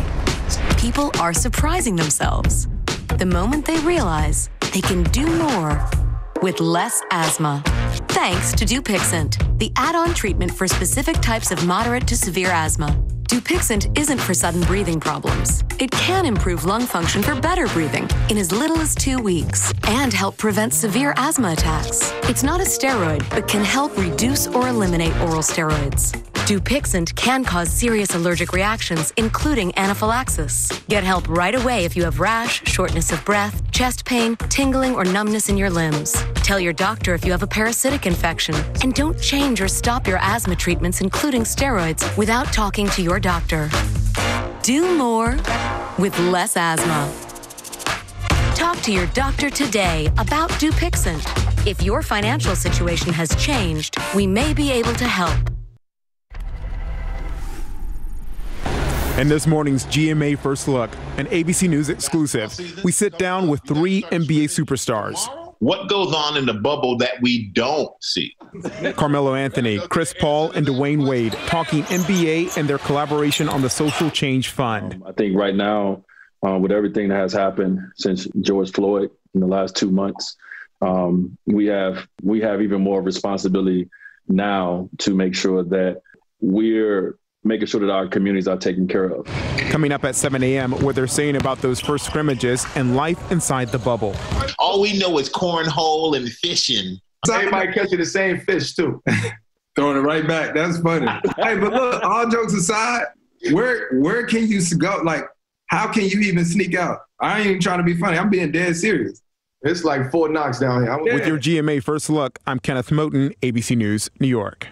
People are surprising themselves the moment they realize they can do more with less asthma. Thanks to Dupixent, the add-on treatment for specific types of moderate to severe asthma. Dupixent isn't for sudden breathing problems. It can improve lung function for better breathing in as little as two weeks and help prevent severe asthma attacks. It's not a steroid, but can help reduce or eliminate oral steroids. Dupixent can cause serious allergic reactions, including anaphylaxis. Get help right away if you have rash, shortness of breath, chest pain, tingling, or numbness in your limbs. Tell your doctor if you have a parasitic infection. And don't change or stop your asthma treatments, including steroids, without talking to your doctor. Do more with less asthma. Talk to your doctor today about Dupixent. If your financial situation has changed, we may be able to help. And this morning's GMA First Look, an ABC News exclusive, we sit down with three NBA superstars. What goes on in the bubble that we don't see? Carmelo Anthony, Chris Paul, and Dwyane Wade talking NBA and their collaboration on the Social Change Fund. I think right now, uh, with everything that has happened since George Floyd in the last two months, um, we have we have even more responsibility now to make sure that we're making sure that our communities are taken care of. Coming up at 7 a.m., what they're saying about those first scrimmages and life inside the bubble. All we know is cornhole and fishing. Everybody catching the same fish too. [LAUGHS] Throwing it right back. That's funny. [LAUGHS] hey, but look, all jokes aside, where where can you go? Like, how can you even sneak out? I ain't even trying to be funny. I'm being dead serious. It's like four knocks down here. With your GMA First Look, I'm Kenneth Moton, ABC News, New York.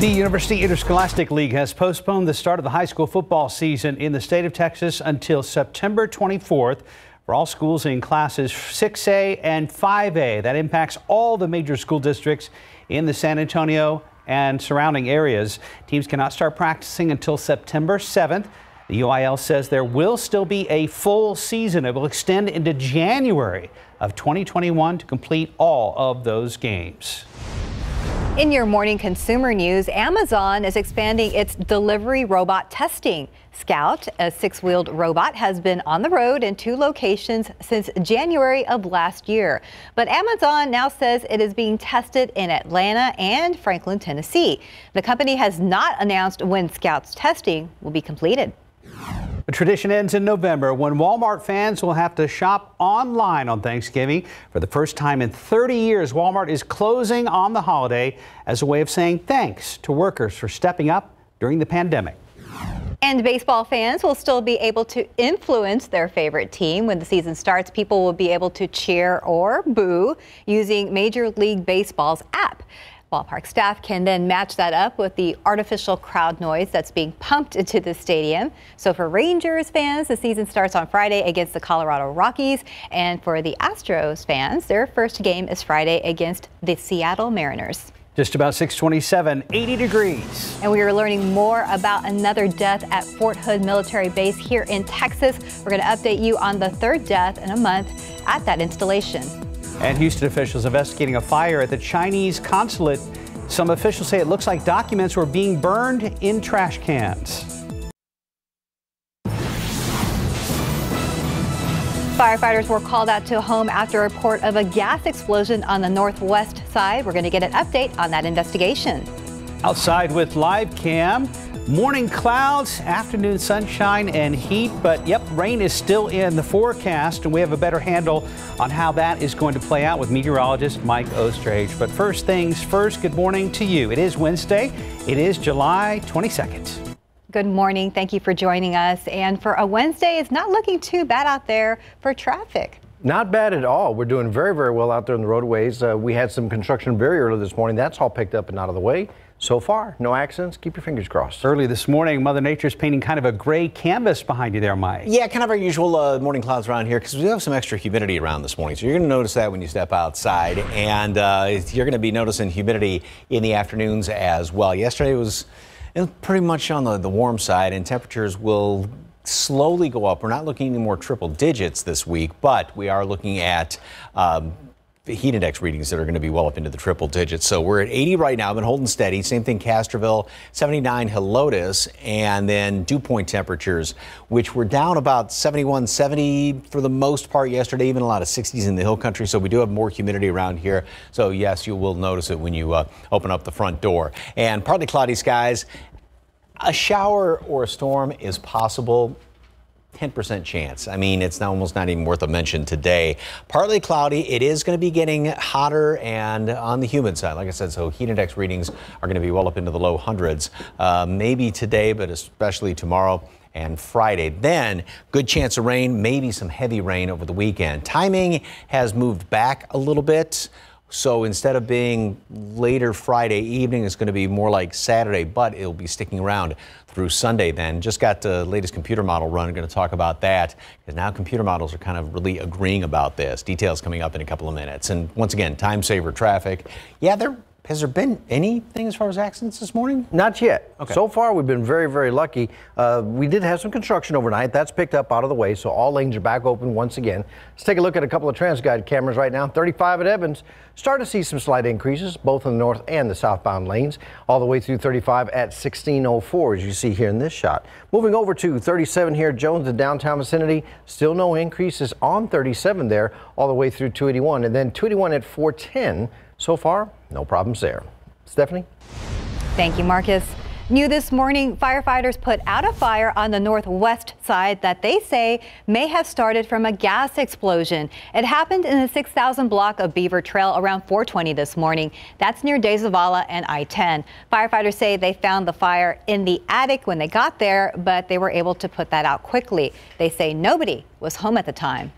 The University Interscholastic League has postponed the start of the high school football season in the state of Texas until September 24th for all schools in classes 6A and 5A. That impacts all the major school districts in the San Antonio and surrounding areas. Teams cannot start practicing until September 7th. The UIL says there will still be a full season. It will extend into January of 2021 to complete all of those games. In your morning consumer news, Amazon is expanding its delivery robot testing. Scout, a six wheeled robot, has been on the road in two locations since January of last year. But Amazon now says it is being tested in Atlanta and Franklin, Tennessee. The company has not announced when Scout's testing will be completed. The tradition ends in November when Walmart fans will have to shop online on Thanksgiving. For the first time in 30 years, Walmart is closing on the holiday as a way of saying thanks to workers for stepping up during the pandemic. And baseball fans will still be able to influence their favorite team. When the season starts, people will be able to cheer or boo using Major League Baseball's app. Ballpark staff can then match that up with the artificial crowd noise that's being pumped into the stadium. So for Rangers fans, the season starts on Friday against the Colorado Rockies. And for the Astros fans, their first game is Friday against the Seattle Mariners. Just about 627, 80 degrees. And we are learning more about another death at Fort Hood Military Base here in Texas. We're going to update you on the third death in a month at that installation. And Houston officials investigating a fire at the Chinese consulate. Some officials say it looks like documents were being burned in trash cans. Firefighters were called out to a home after a report of a gas explosion on the northwest side. We're going to get an update on that investigation. Outside with live cam. Morning clouds, afternoon sunshine and heat, but yep, rain is still in the forecast, and we have a better handle on how that is going to play out with meteorologist Mike Osterhage. But first things first, good morning to you. It is Wednesday, it is July 22nd. Good morning. Thank you for joining us. And for a Wednesday, it's not looking too bad out there for traffic. Not bad at all. We're doing very, very well out there on the roadways. Uh, we had some construction very early this morning. That's all picked up and out of the way. So far, no accidents. Keep your fingers crossed. Early this morning, Mother Nature's painting kind of a gray canvas behind you there, Mike. Yeah, kind of our usual uh, morning clouds around here because we have some extra humidity around this morning. So you're going to notice that when you step outside. And uh, you're going to be noticing humidity in the afternoons as well. Yesterday was pretty much on the, the warm side, and temperatures will slowly go up. We're not looking any more triple digits this week, but we are looking at um, heat index readings that are going to be well up into the triple digits. So we're at 80 right now, been holding steady. Same thing, Castroville, 79 Helotes, and then dew point temperatures, which were down about 71, 70 for the most part yesterday, even a lot of 60s in the hill country. So we do have more humidity around here. So yes, you will notice it when you uh, open up the front door. And partly cloudy skies. A shower or a storm is possible 10% chance. I mean, it's almost not even worth a mention today. Partly cloudy. It is going to be getting hotter and on the humid side. Like I said, so heat index readings are going to be well up into the low hundreds. Uh, maybe today, but especially tomorrow and Friday. Then, good chance of rain, maybe some heavy rain over the weekend. Timing has moved back a little bit. So instead of being later Friday evening, it's going to be more like Saturday, but it'll be sticking around through Sunday then. Just got the latest computer model run. I'm going to talk about that because now computer models are kind of really agreeing about this. Details coming up in a couple of minutes. And once again, time saver traffic. Yeah, there has there been anything as far as accidents this morning? Not yet. Okay. So far, we've been very, very lucky. Uh, we did have some construction overnight. That's picked up out of the way, so all lanes are back open once again. Let's take a look at a couple of TransGuide cameras right now. 35 at Evans. Start to see some slight increases, both in the north and the southbound lanes, all the way through 35 at 1604, as you see here in this shot. Moving over to 37 here, Jones, the downtown vicinity. Still no increases on 37 there, all the way through 281, and then 281 at 410 so far, no problems there. Stephanie? Thank you, Marcus. New this morning, firefighters put out a fire on the northwest side that they say may have started from a gas explosion. It happened in the 6000 block of Beaver Trail around 420 this morning. That's near De Zavala and I-10. Firefighters say they found the fire in the attic when they got there, but they were able to put that out quickly. They say nobody was home at the time.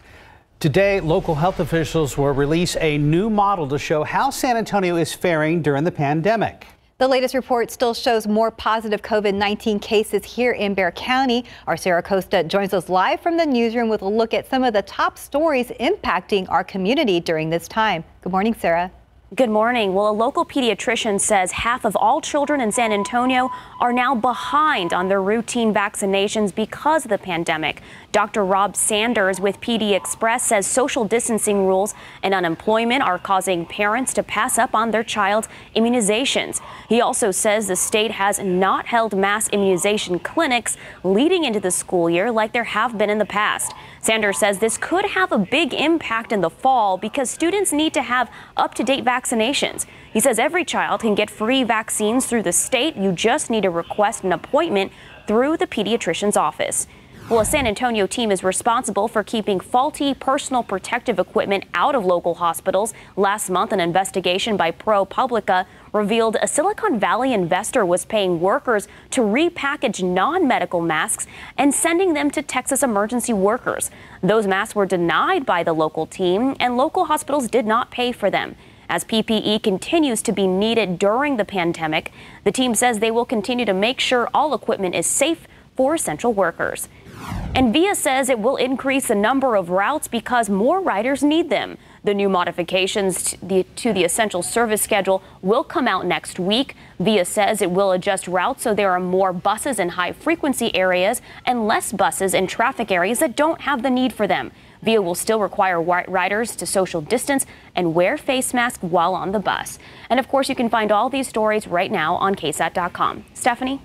Today, local health officials will release a new model to show how San Antonio is faring during the pandemic. The latest report still shows more positive COVID 19 cases here in Bexar County. Our Sarah Acosta joins us live from the newsroom with a look at some of the top stories impacting our community during this time. Good morning, Sarah. Good morning. Well, a local pediatrician says half of all children in San Antonio are now behind on their routine vaccinations because of the pandemic. Dr. Rob Sanders with PD Express says social distancing rules and unemployment are causing parents to pass up on their child's immunizations. He also says the state has not held mass immunization clinics leading into the school year like there have been in the past. Sanders says this could have a big impact in the fall because students need to have up to date vaccinations. He says every child can get free vaccines through the state. You just need to request an appointment through the pediatrician's office. Well, a San Antonio team is responsible for keeping faulty personal protective equipment out of local hospitals. Last month, an investigation by ProPublica revealed a Silicon Valley investor was paying workers to repackage non-medical masks and sending them to Texas emergency workers. Those masks were denied by the local team, and local hospitals did not pay for them. As PPE continues to be needed during the pandemic, the team says they will continue to make sure all equipment is safe for essential workers. And VIA says it will increase the number of routes because more riders need them. The new modifications to the, to the, essential service schedule will come out next week. VIA says it will adjust routes so there are more buses in high frequency areas and less buses in traffic areas that don't have the need for them. VIA will still require riders to social distance and wear face masks while on the bus. And of course, you can find all these stories right now on KSAT.com. Stephanie?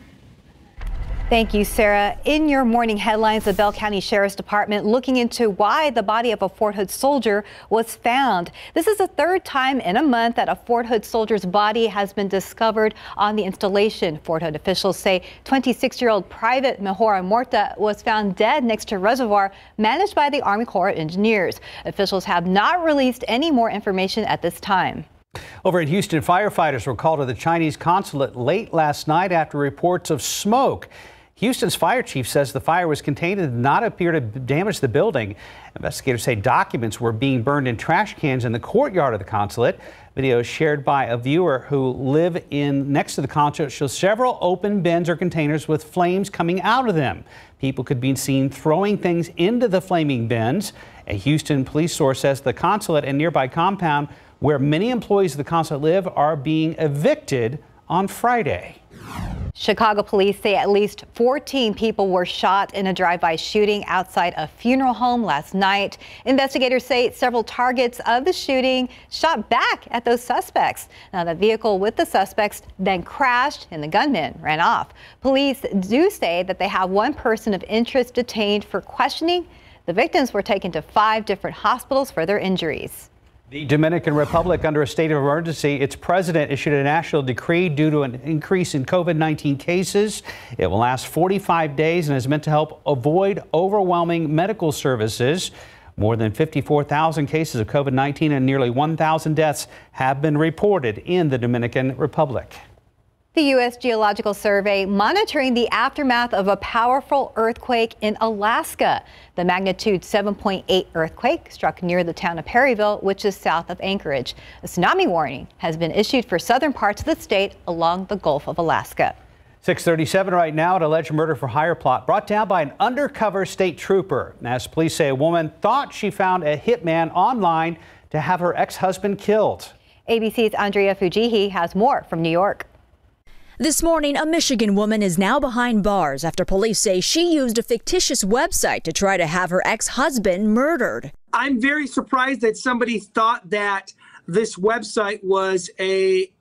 Thank you, Sarah. In your morning headlines, the Bell County Sheriff's Department looking into why the body of a Fort Hood soldier was found. This is the third time in a month that a Fort Hood soldier's body has been discovered on the installation. Fort Hood officials say 26-year-old Private Mejhor Morta was found dead next to a reservoir managed by the Army Corps of Engineers. Officials have not released any more information at this time. Over in Houston, firefighters were called to the Chinese consulate late last night after reports of smoke. Houston's fire chief says the fire was contained and did not appear to damage the building. Investigators say documents were being burned in trash cans in the courtyard of the consulate. Video shared by a viewer who live in next to the consulate shows several open bins or containers with flames coming out of them. People could be seen throwing things into the flaming bins. A Houston police source says the consulate and nearby compound where many employees of the consulate live are being evicted on Friday. Chicago police say at least 14 people were shot in a drive-by shooting outside a funeral home last night. Investigators say several targets of the shooting shot back at those suspects. Now, the vehicle with the suspects then crashed and the gunman ran off. Police do say that they have one person of interest detained for questioning. The victims were taken to five different hospitals for their injuries. The Dominican Republic under a state of emergency. Its president issued a national decree due to an increase in COVID 19 cases. It will last 45 days and is meant to help avoid overwhelming medical services. More than 54,000 cases of COVID 19 and nearly 1,000 deaths have been reported in the Dominican Republic. The U.S. Geological Survey monitoring the aftermath of a powerful earthquake in Alaska. The magnitude 7.8 earthquake struck near the town of Perryville, which is south of Anchorage. A tsunami warning has been issued for southern parts of the state along the Gulf of Alaska. 637 right now, an alleged murder for hire plot brought down by an undercover state trooper. As police say, a woman thought she found a hitman online to have her ex-husband killed. ABC's Andrea Fujii has more from New York. This morning, a Michigan woman is now behind bars after police say she used a fictitious website to try to have her ex husband murdered. I'm very surprised that somebody thought that this website was a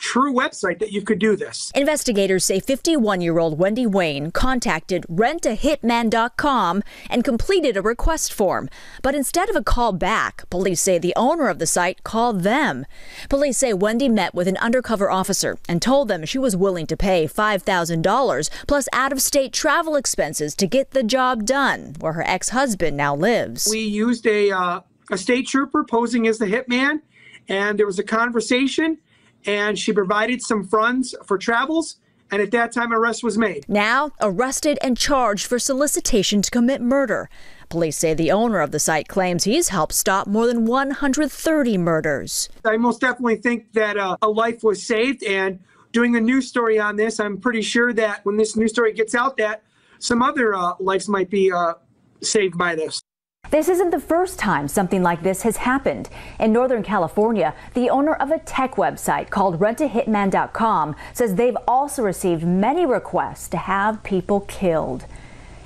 true website that you could do this. Investigators say 51 year old Wendy Wayne contacted rentahitman.com and completed a request form. But instead of a call back, police say the owner of the site called them. Police say Wendy met with an undercover officer and told them she was willing to pay $5,000 plus out of state travel expenses to get the job done where her ex husband now lives. We used a, uh, a state trooper posing as the hitman, and there was a conversation and she provided some funds for travels. And at that time, arrest was made. Now arrested and charged for solicitation to commit murder. Police say the owner of the site claims he's helped stop more than 130 murders. I most definitely think that uh, a life was saved. And doing a news story on this, I'm pretty sure that when this news story gets out, that some other uh, lives might be uh, saved by this. This isn't the first time something like this has happened. In Northern California, the owner of a tech website called rentahitman.com says they've also received many requests to have people killed.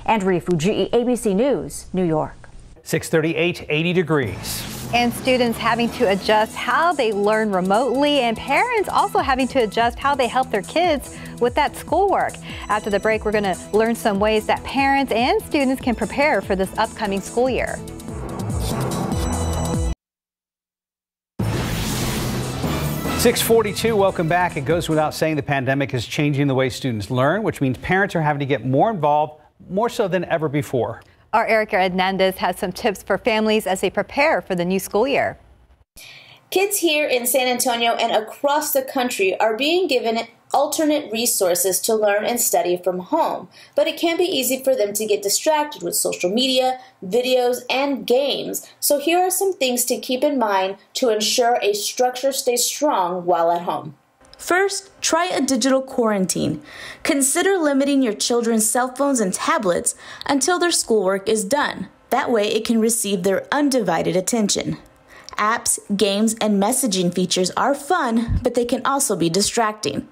Andrea Fujii, ABC News, New York. 638, 80 degrees. And students having to adjust how they learn remotely, and parents also having to adjust how they help their kids with that schoolwork. After the break, we're going to learn some ways that parents and students can prepare for this upcoming school year. Six forty-two. Welcome back. It goes without saying the pandemic is changing the way students learn, which means parents are having to get more involved, more so than ever before. Our Erica Hernandez has some tips for families as they prepare for the new school year. Kids here in San Antonio and across the country are being given alternate resources to learn and study from home, but it can be easy for them to get distracted with social media, videos, and games. So here are some things to keep in mind to ensure a structure stays strong while at home. First, try a digital quarantine. Consider limiting your children's cell phones and tablets until their schoolwork is done. That way, it can receive their undivided attention. Apps, games, and messaging features are fun, but they can also be distracting.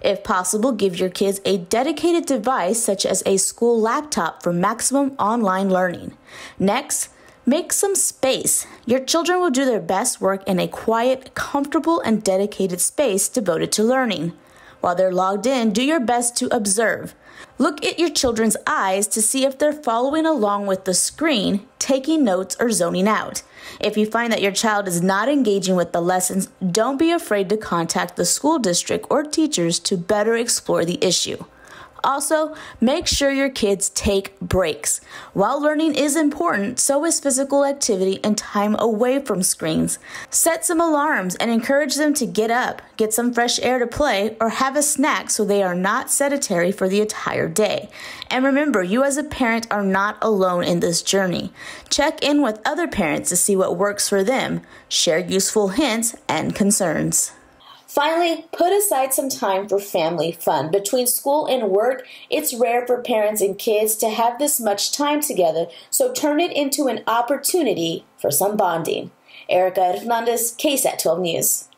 If possible, give your kids a dedicated device such as a school laptop for maximum online learning. Next, Make some space. Your children will do their best work in a quiet, comfortable, and dedicated space devoted to learning. While they're logged in, do your best to observe. Look at your children's eyes to see if they're following along with the screen, taking notes, or zoning out. If you find that your child is not engaging with the lessons, don't be afraid to contact the school district or teachers to better explore the issue. Also, make sure your kids take breaks. While learning is important, so is physical activity and time away from screens. Set some alarms and encourage them to get up, get some fresh air to play, or have a snack so they are not sedentary for the entire day. And remember, you as a parent are not alone in this journey. Check in with other parents to see what works for them, share useful hints and concerns. Finally, put aside some time for family fun. Between school and work, it's rare for parents and kids to have this much time together, so turn it into an opportunity for some bonding. Erica Hernandez, KSAT 12 News.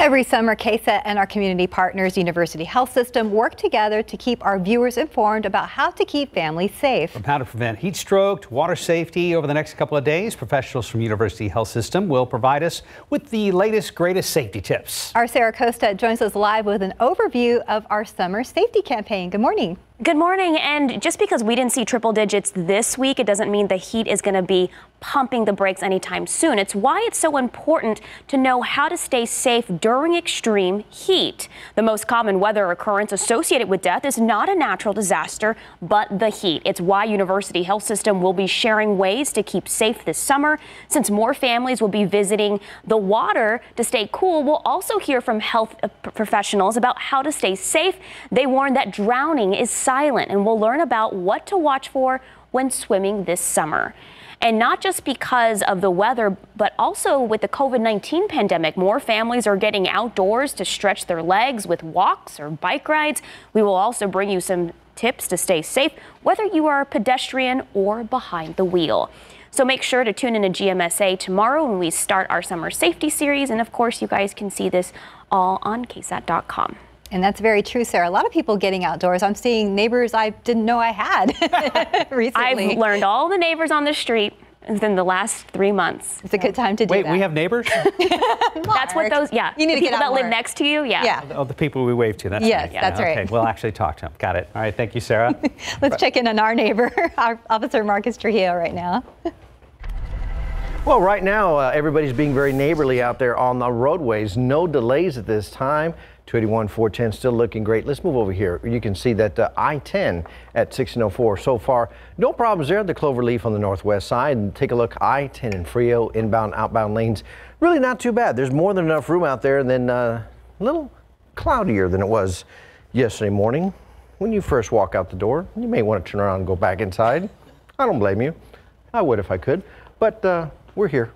Every summer, KSAT and our community partners, University Health System, work together to keep our viewers informed about how to keep families safe. From how to prevent heat stroke to water safety over the next couple of days, professionals from University Health System will provide us with the latest, greatest safety tips. Our Sarah Acosta joins us live with an overview of our summer safety campaign. Good morning. Good morning. And just because we didn't see triple digits this week, it doesn't mean the heat is going to be pumping the brakes anytime soon. It's why it's so important to know how to stay safe during extreme heat. The most common weather occurrence associated with death is not a natural disaster, but the heat. It's why University Health System will be sharing ways to keep safe this summer. Since more families will be visiting the water to stay cool, we'll also hear from health professionals about how to stay safe. They warn that drowning is silent, and we'll learn about what to watch for when swimming this summer. And not just because of the weather, but also with the COVID 19 pandemic, more families are getting outdoors to stretch their legs with walks or bike rides. We will also bring you some tips to stay safe, whether you are a pedestrian or behind the wheel. So make sure to tune in to GMSA tomorrow when we start our summer safety series. And of course, you guys can see this all on KSAT.com. And that's very true, Sarah. A lot of people getting outdoors. I'm seeing neighbors I didn't know I had [LAUGHS] recently. I've learned all the neighbors on the street within the last three months. It's a good time to do Wait, that. we have neighbors? [LAUGHS] That's what those, yeah. You need the to get people out that live next to you, yeah. Yeah. Oh, the people we wave to. That's Yes, right. that's right. Okay, we'll actually talk to them. Got it. All right. Thank you, Sarah. [LAUGHS] Let's check in on our neighbor, our Officer Marcus Trujillo, right now. Well, right now, uh, everybody's being very neighborly out there on the roadways. No delays at this time. 281 410 still looking great. Let's move over here. You can see that uh, I-10 at 1604 so far. No problems there. The Cloverleaf on the northwest side. And take a look. I-10 and Frio inbound, outbound lanes. Really not too bad. There's more than enough room out there. And then uh, a little cloudier than it was yesterday morning. When you first walk out the door, you may want to turn around and go back inside. I don't blame you. I would if I could. But uh, we're here.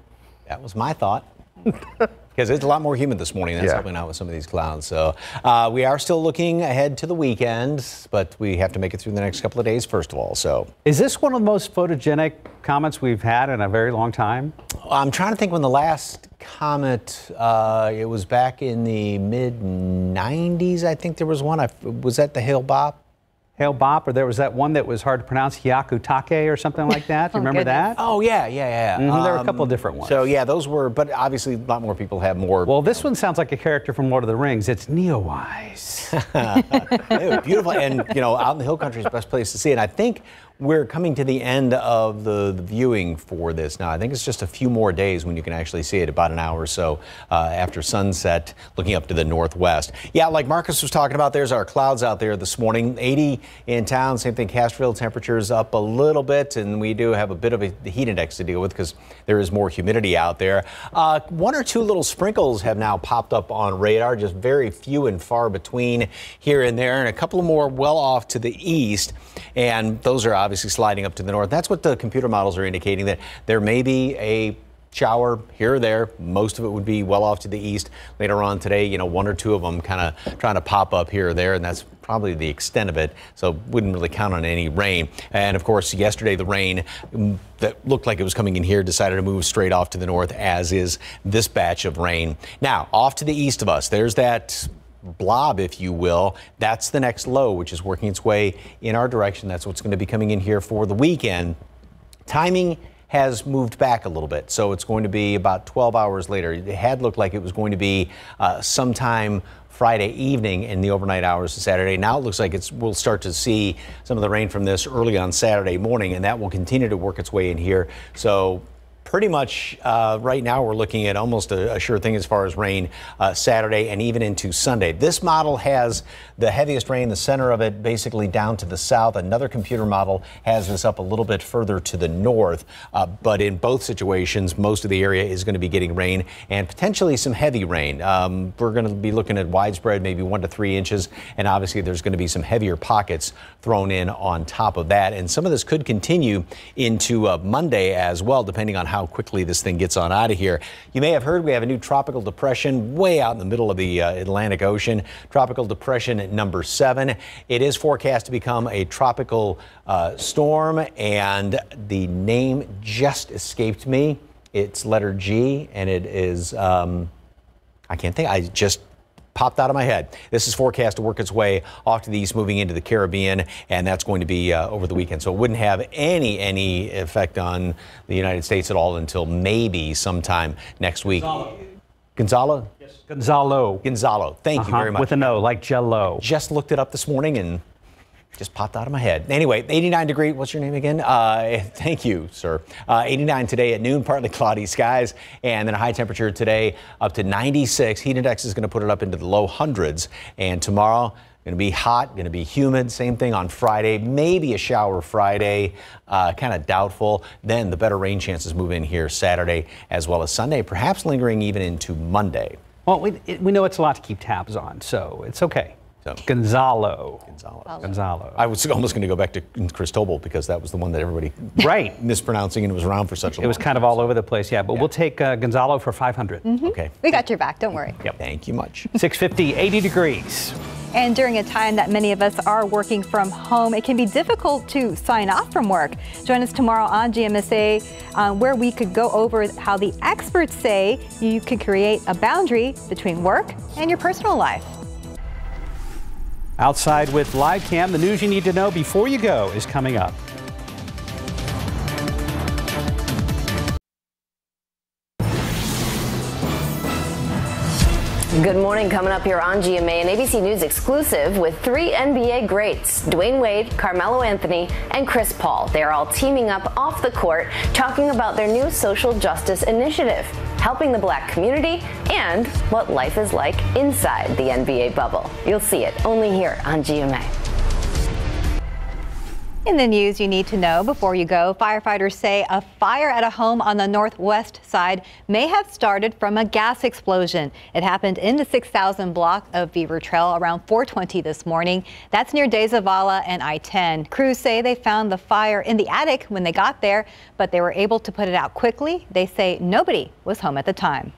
That was my thought. [LAUGHS] Because it's a lot more humid this morning. That's Yeah. helping out with some of these clouds. So uh, we are still looking ahead to the weekend, but we have to make it through the next couple of days first of all. So Is this one of the most photogenic comments we've had in a very long time? I'm trying to think when the last comet. Uh, it was back in the mid 90s. I think there was one. I, was that the Hale-Bopp? Hale-Bopp, or there was that one that was hard to pronounce, Hyakutake or something like that. Do you [LAUGHS] Oh, remember goodness. that? Oh yeah, yeah, yeah. Mhm, there were a Um, couple of different ones. So yeah, those were. But obviously, a lot more people have more. Well, this one sounds like a character from Lord of the Rings. It's Neowise. [LAUGHS] Ew, beautiful, and you know, out in the hill country is the best place to see it. I think we're coming to the end of the, the viewing for this now. I think it's just a few more days when you can actually see it, about an hour or so uh, after sunset, looking up to the northwest. Yeah, like Marcus was talking about, there's our clouds out there this morning. 80 in town, same thing. Castroville temperatures up a little bit, and we do have a bit of a heat index to deal with because there is more humidity out there. Uh, one or two little sprinkles have now popped up on radar, just very few and far between here and there, and a couple more well off to the east. And those are obviously sliding up to the north. That's what the computer models are indicating that there may be a shower here or there. Most of it would be well off to the east. Later on today, you know, one or two of them kind of trying to pop up here or there, and that's probably the extent of it. So wouldn't really count on any rain. And of course, yesterday the rain mm, that looked like it was coming in here decided to move straight off to the north, as is this batch of rain. Now, off to the east of us, there's that blob, if you will. That's the next low, which is working its way in our direction. That's what's going to be coming in here for the weekend. Timing has moved back a little bit, so it's going to be about 12 hours later. It had looked like it was going to be uh, sometime Friday evening in the overnight hours of Saturday. Now it looks like it's we'll start to see some of the rain from this early on Saturday morning, and that will continue to work its way in here. So pretty much uh, right now we're looking at almost a, a, sure thing as far as rain uh, Saturday and even into Sunday. This model has the heaviest rain, the center of it basically down to the south. Another computer model has this up a little bit further to the north. Uh, but in both situations, most of the area is going to be getting rain and potentially some heavy rain. Um, we're going to be looking at widespread, maybe one to three inches. And obviously, there's going to be some heavier pockets thrown in on top of that. And some of this could continue into uh, Monday as well, depending on how quickly this thing gets on out of here. You may have heard we have a new tropical depression way out in the middle of the uh, Atlantic Ocean. Tropical depression number seven. It is forecast to become a tropical uh, storm, and the name just escaped me. It's letter G, and it is, um, I can't think, I just popped out of my head. This is forecast to work its way off to the east, moving into the Caribbean, and that's going to be uh, over the weekend. So it wouldn't have any any effect on the United States at all until maybe sometime next week. Gonzalo. Gonzalo? Yes. Gonzalo. Gonzalo. Thank uh-huh. you very much. With a no, like Jello. Just looked it up this morning and just popped out of my head. Anyway, 89 degree. What's your name again? Uh, [LAUGHS] thank you, sir. Uh, 89 today at noon, partly cloudy skies, and then a high temperature today up to 96. Heat index is going to put it up into the low hundreds, and tomorrow. Going to be hot, going to be humid. Same thing on Friday. Maybe a shower Friday, uh, kind of doubtful. Then the better rain chances move in here Saturday as well as Sunday, perhaps lingering even into Monday. Well, we, it, we know it's a lot to keep tabs on, so it's okay. So. Gonzalo. Gonzalo. Gonzalo. I was almost going to go back to Chris Cristobal because that was the one that everybody right [LAUGHS] mispronouncing and it was around for such a long time. It was kind of all over the place, yeah. But yeah. we'll take uh, Gonzalo for 500. Mm-hmm. Okay. We got your back. Don't worry. Yep. Thank you much. 650, 80 degrees. And during a time that many of us are working from home, it can be difficult to sign off from work. Join us tomorrow on GMSA, uh, where we could go over how the experts say you could create a boundary between work and your personal life. Outside with Live Cam, the news you need to know before you go is coming up. Good morning. Coming up here on GMA, an ABC News exclusive with three NBA greats Dwyane Wade, Carmelo Anthony, and Chris Paul. They are all teaming up off the court, talking about their new social justice initiative, helping the black community, and what life is like inside the NBA bubble. You'll see it only here on GMA. In the news you need to know before you go, firefighters say a fire at a home on the northwest side may have started from a gas explosion. It happened in the 6000 block of Beaver Trail around 420 this morning. That's near De Zavala and I-10. Crews say they found the fire in the attic when they got there, but they were able to put it out quickly. They say nobody was home at the time.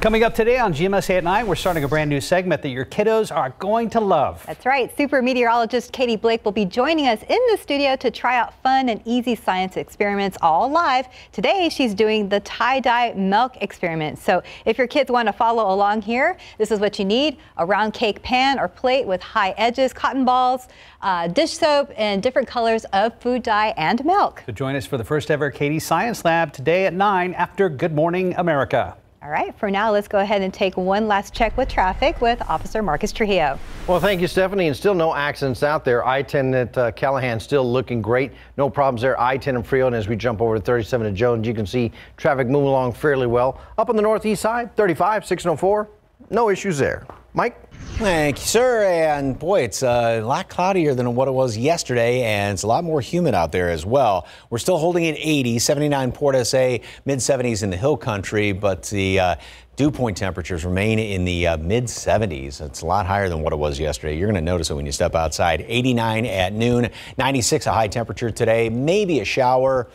Coming up today on GMSA at 9, we're starting a brand new segment that your kiddos are going to love. That's right. Super meteorologist Katie Blake will be joining us in the studio to try out fun and easy science experiments all live. Today, she's doing the tie-dye milk experiment. So if your kids want to follow along here, this is what you need. A round cake pan or plate with high edges, cotton balls, uh, dish soap, and different colors of food dye and milk. So join us for the first ever Katie Science Lab today at 9 after Good Morning America. All right, for now, let's go ahead and take one last check with traffic with Officer Marcus Trujillo. Well, thank you, Stephanie. And still no accidents out there. I-10 at uh, Callahan still looking great. No problems there. I-10 and Frio. And as we jump over to 37 at Jones, you can see traffic moving along fairly well. Up on the northeast side, 35, 604. No issues there. Mike? Thank you, sir. And boy, it's a lot cloudier than what it was yesterday, and it's a lot more humid out there as well. We're still holding at 80, 79 Port SA, mid 70s in the hill country, but the uh, dew point temperatures remain in the uh, mid 70s. It's a lot higher than what it was yesterday. You're going to notice it when you step outside. 89 at noon, 96 a high temperature today, maybe a shower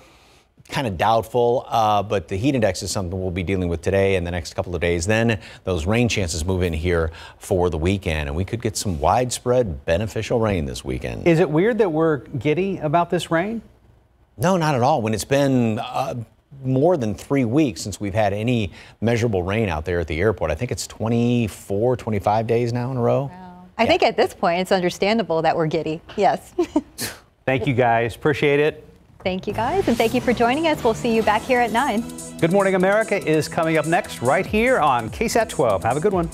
kind of doubtful, uh, but the heat index is something we'll be dealing with today and the next couple of days. Then those rain chances move in here for the weekend, and we could get some widespread beneficial rain this weekend. Is it weird that we're giddy about this rain? No, not at all. When it's been uh, more than three weeks since we've had any measurable rain out there at the airport. I think it's 24, 25 days now in a row. Wow. I yeah. think at this point it's understandable that we're giddy. Yes. [LAUGHS] Thank you guys. Appreciate it. Thank you guys, and thank you for joining us. We'll see you back here at 9. Good Morning America is coming up next right here on KSAT 12. Have a good one.